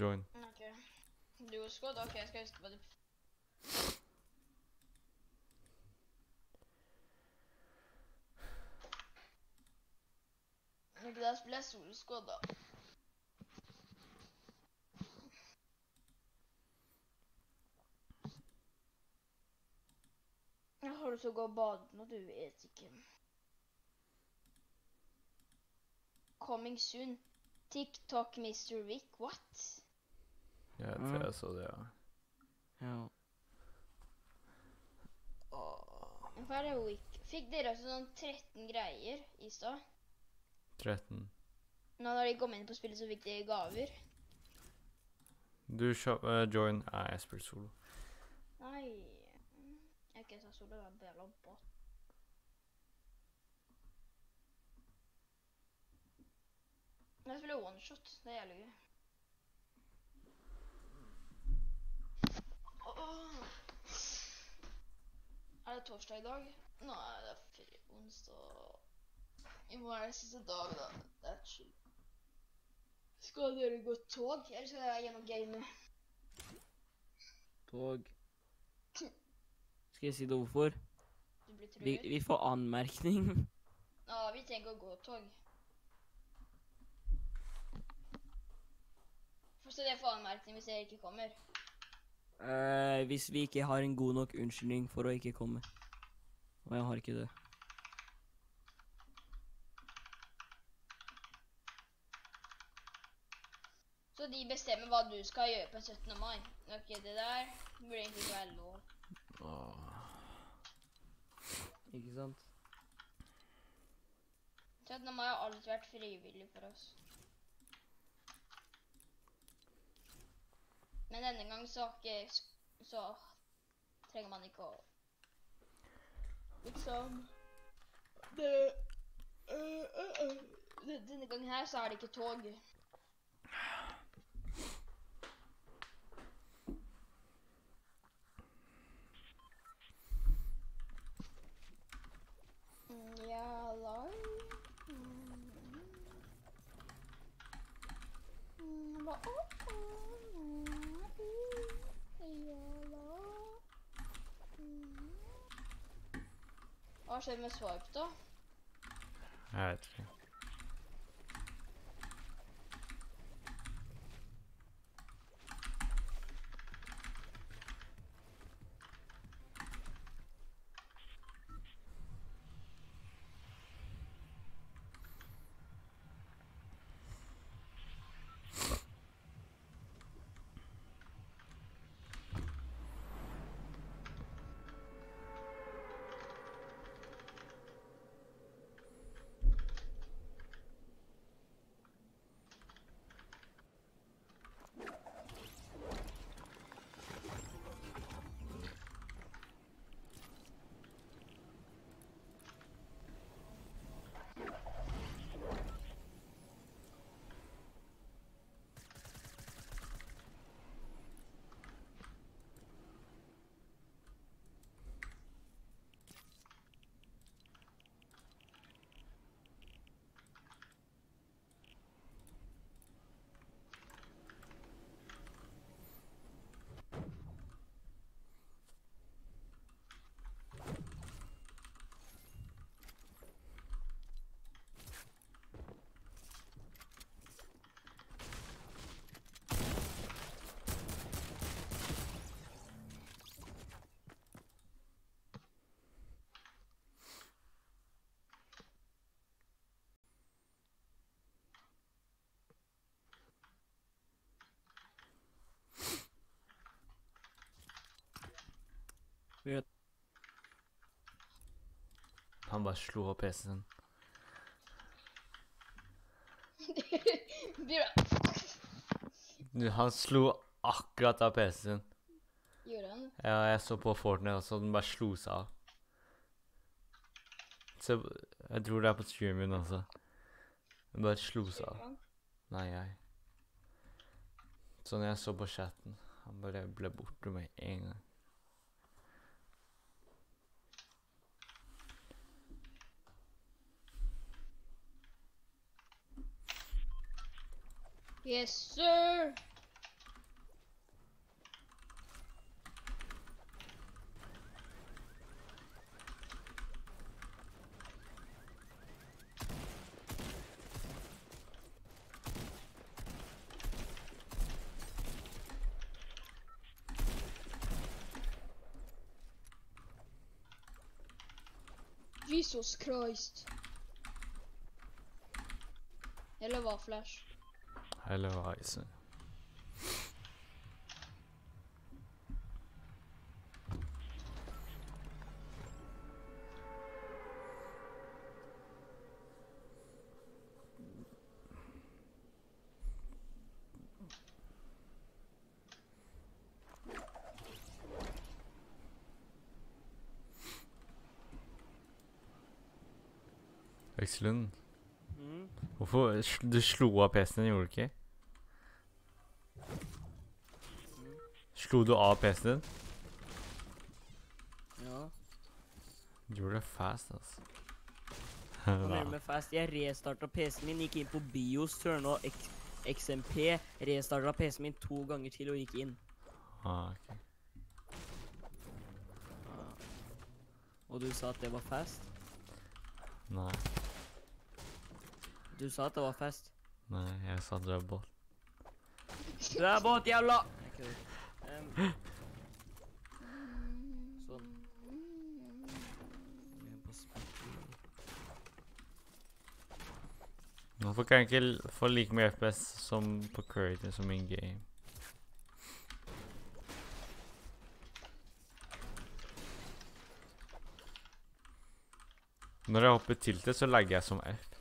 Join. Ok. Duo squad? Ok, jeg skal huske på det. Ok, da spiller jeg. Jeg har lyst til å gå og bade nå, du vet ikke. Coming soon. TikTok Mr. Wick, what? Jeg Mm. tror jeg så det, ja. Ja. Hva er det Wick? Fikk dere også sånn 13 greier i stad? 13. Nå når de kom inn på spillet, så fikk de gaver. Du kjøp, uh, join Nei, jeg spiller solo. Nei Jeg har ikke så solo, det er bare lobba. Jeg spiller one shot. Det er jævlig gøy. Er det torsdag i dag? Nei, det er onsdag. I morgen er det siste dag, da. Det er chill. Skal dere gå tog, eller skal jeg gjennom gamet? Tog. (laughs) Skal jeg si det hvorfor? Du blir Vi, truet? vi får anmerkning. (laughs) Ja, vi trenger å gå tog. Forstår det får anmerkning hvis dere ikke kommer. Eh, hvis vi ikke har en god nok unnskyldning for å ikke komme. Og jeg har ikke det. De bestemmer hva du skal gjøre på 17. mai. Ok, det der burde egentlig ikke være lov. Åh. Ikke sant? 17. mai har alltid vært frivillig for oss. Men denne gang så ikke Så trenger man ikke å Liksom det, øh, øh, øh. Denne gangen her så er det ikke tog. Ja, la Mm. La- Mm. Hva skjer med swipe, da? Jeg vet ikke. Han bare slo opp PC-en. sin. Han slo akkurat av PC-en. sin. Gjorde han? Ja, jeg så på Fortnite også, den bare slo seg av. Så jeg tror det er på streamen også. Den bare slo seg av. Nei, jeg. Så når jeg så på chatten, han bare ble borte med en gang. Yes, sir! Jesus Christ. Var Flash. Eller hva jeg sier. Økselund, Mm. Hvorfor Du slo av PC-en, gjorde du ikke? Slo du av PC-en? Ja. Du gjorde det fast, altså. Hva Hva? med fast? Jeg restarta PC-en min, gikk inn på BIOS, turna XMP, restarta PC-en min to ganger til og gikk inn. Ah, ok. Og du sa at det var fast? Nei, Du sa at det var fest. nei, jeg sa det var bot. Du er båt, jævla! Kødder. Em, sånn. Vi. Hvorfor kan jeg ikke få like mye FPS som på Curry som in game? Når jeg hopper tiltet, så legger jeg som F.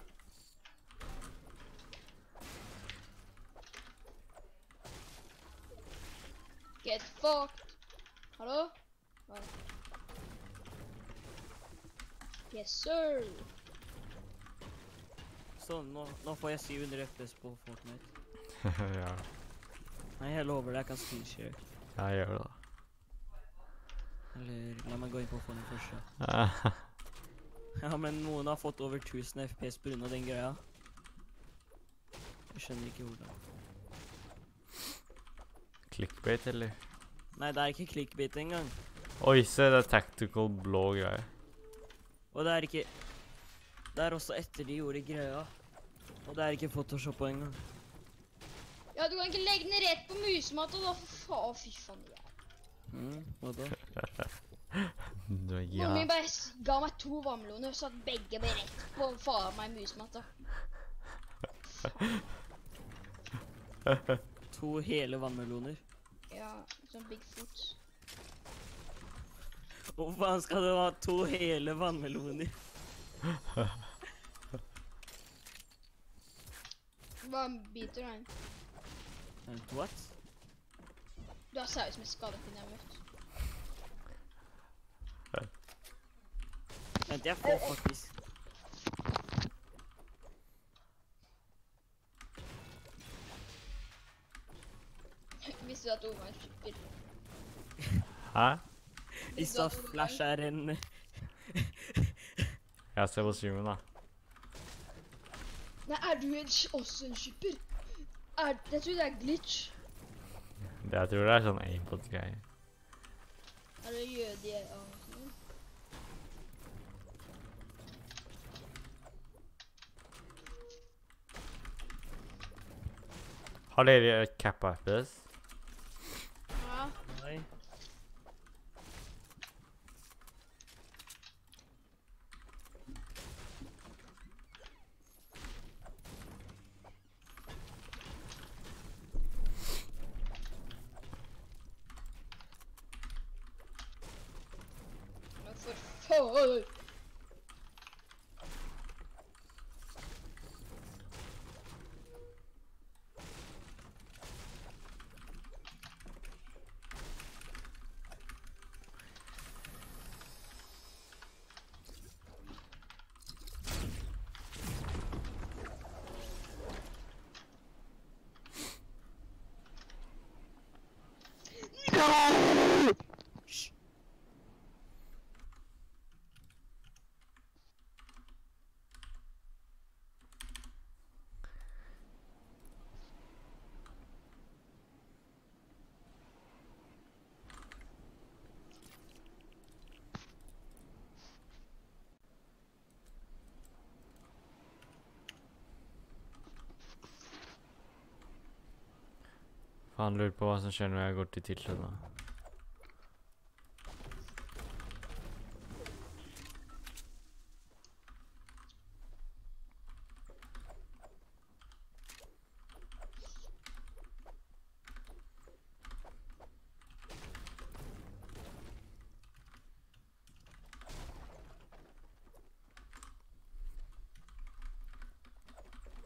Get fucked. Hallo? Ja. Yes, sir. Sånn, nå, får jeg 700 FPS på Fortnite. (laughs) ja, Nei, jeg lover deg, jeg kan screenshare. Ja, gjør det. Eller la meg gå inn på Fortnite først. da. da. (laughs) Ja, men noen har fått over 1000 FPS av den greia. Jeg skjønner ikke hvordan. Clickbait, eller? Nei, det er ikke clickbait engang. Oi, se, det er tactical blå greier. Og det er ikke Det er også etter de gjorde greia. Og det er ikke Photoshop engang. Ja, du kan ikke legge den rett på musematta da, for faen. Fy faen. Ja. Mm, hva da? (laughs) Du, ja. min bare ga meg to vannmeloner, så at begge ble rett på faen meg musematta. (laughs) To hele vannmeloner. Ja, sånn Bigfoot. Hvor faen skal du ha to hele vannmeloner? (laughs) Hva biter du en? Vent, What? Du har seriøst med skadepinn jeg har møtt. Vent, jeg får faktisk (laughs) Visste du at Ove er en skipper? Hæ? Visste du at Flash er en Jeg ser på streamen, da. Nei, er du en, også en skipper? Er, jeg tror det er glitch. Det, jeg tror det er sånn aimbot-greie. Er det jøde i ja? Har dere cappa FPS? Ja. Nei. Faen! Faen, lurer på hva som skjer når jeg går til da.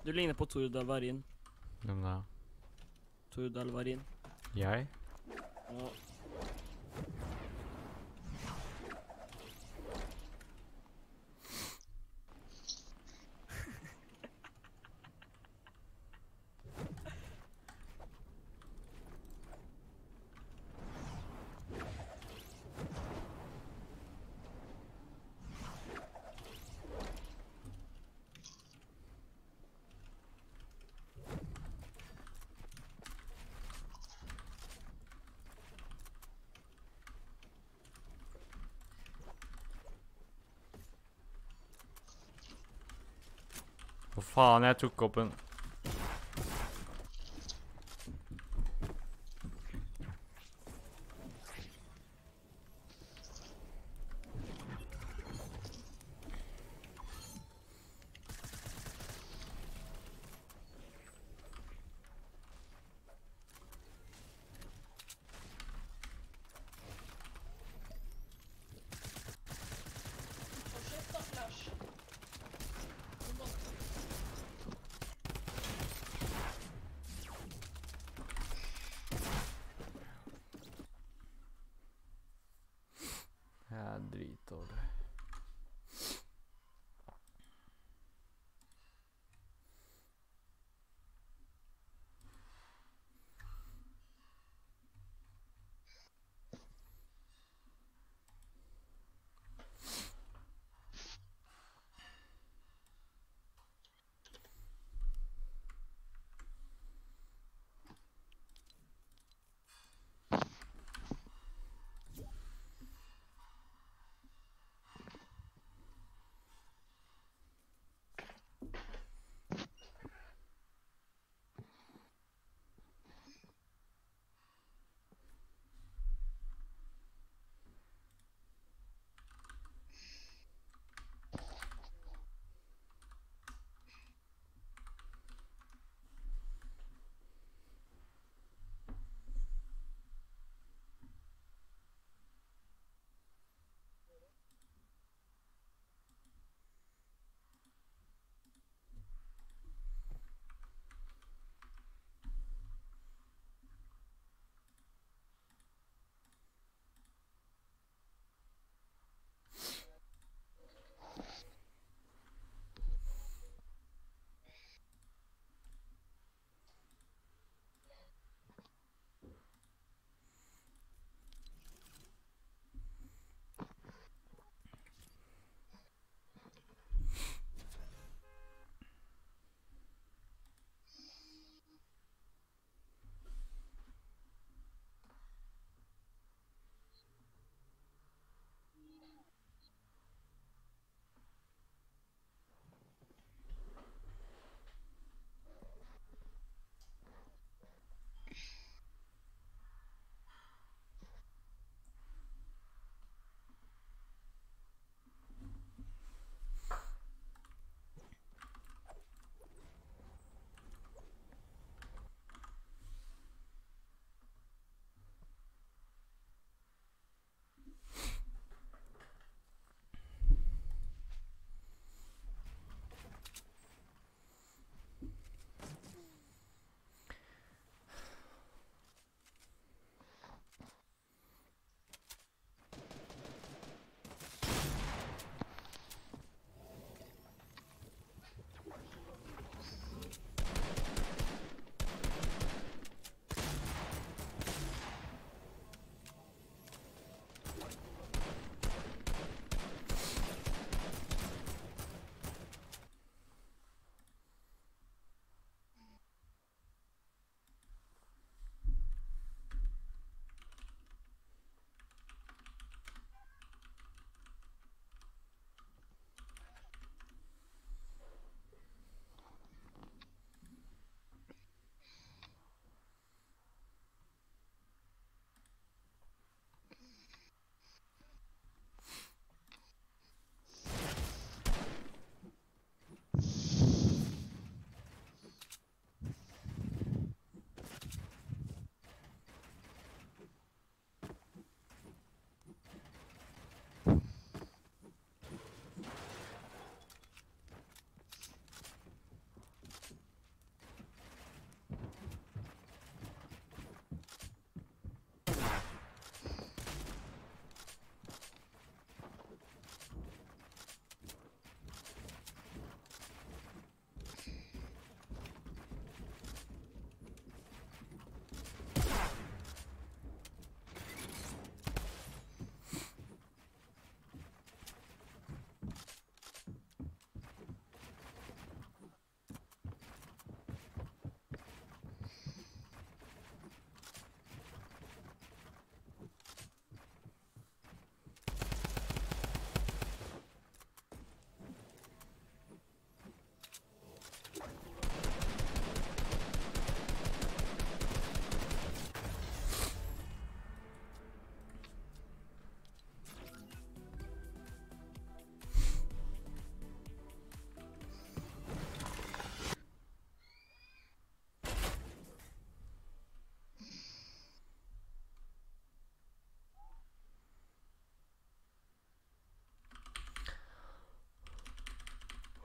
Du ligner på Tord Alvarin. Hvem da? Tord Alvarin. Jeg? Ja. Hva faen, jeg tok opp en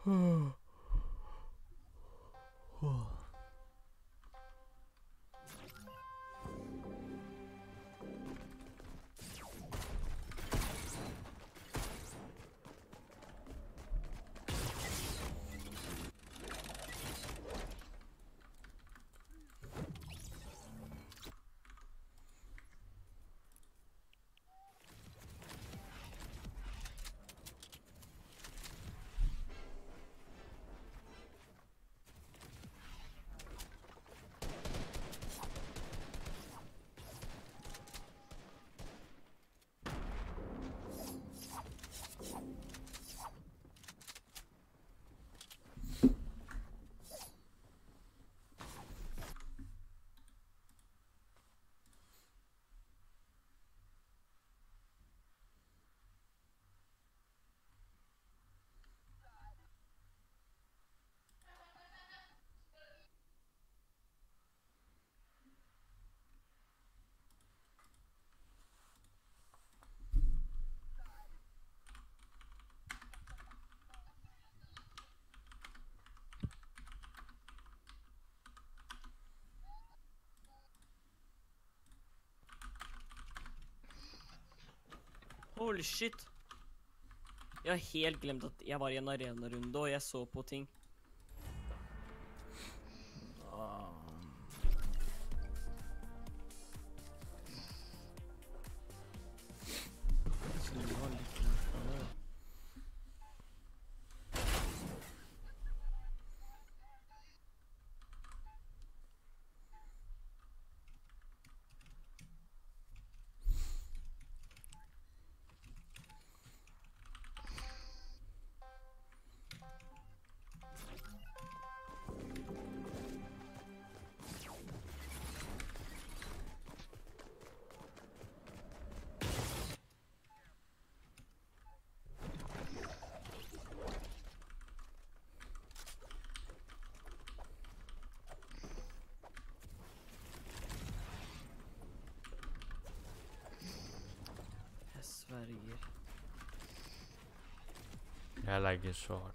Oh. Holy shit. Jeg har helt glemt at jeg var i en arenarunde, og jeg så på ting. Jeg legger short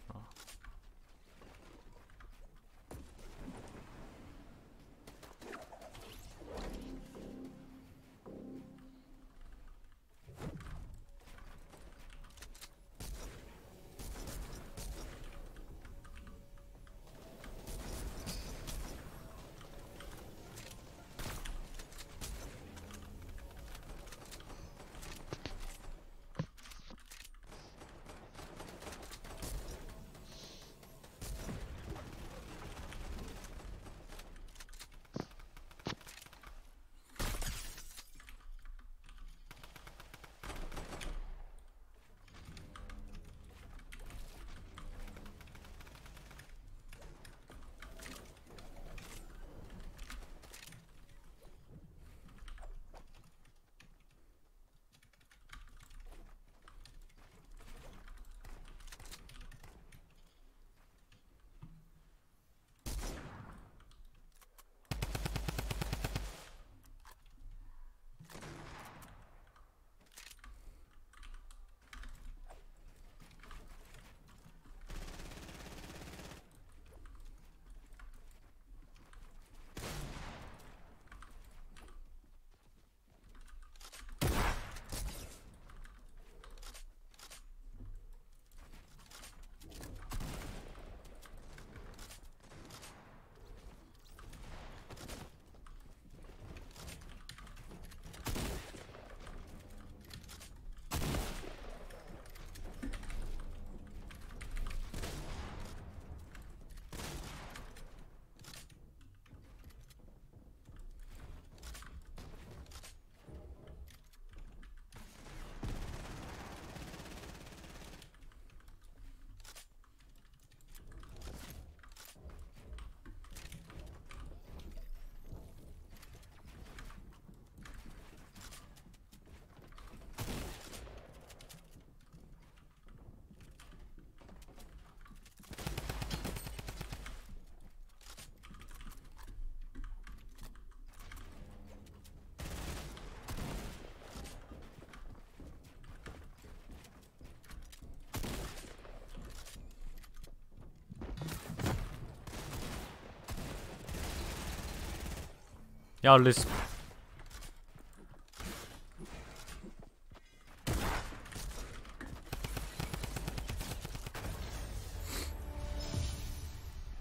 Jeg har lyst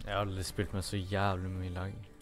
Jeg har aldri spilt med så jævlig mye lag.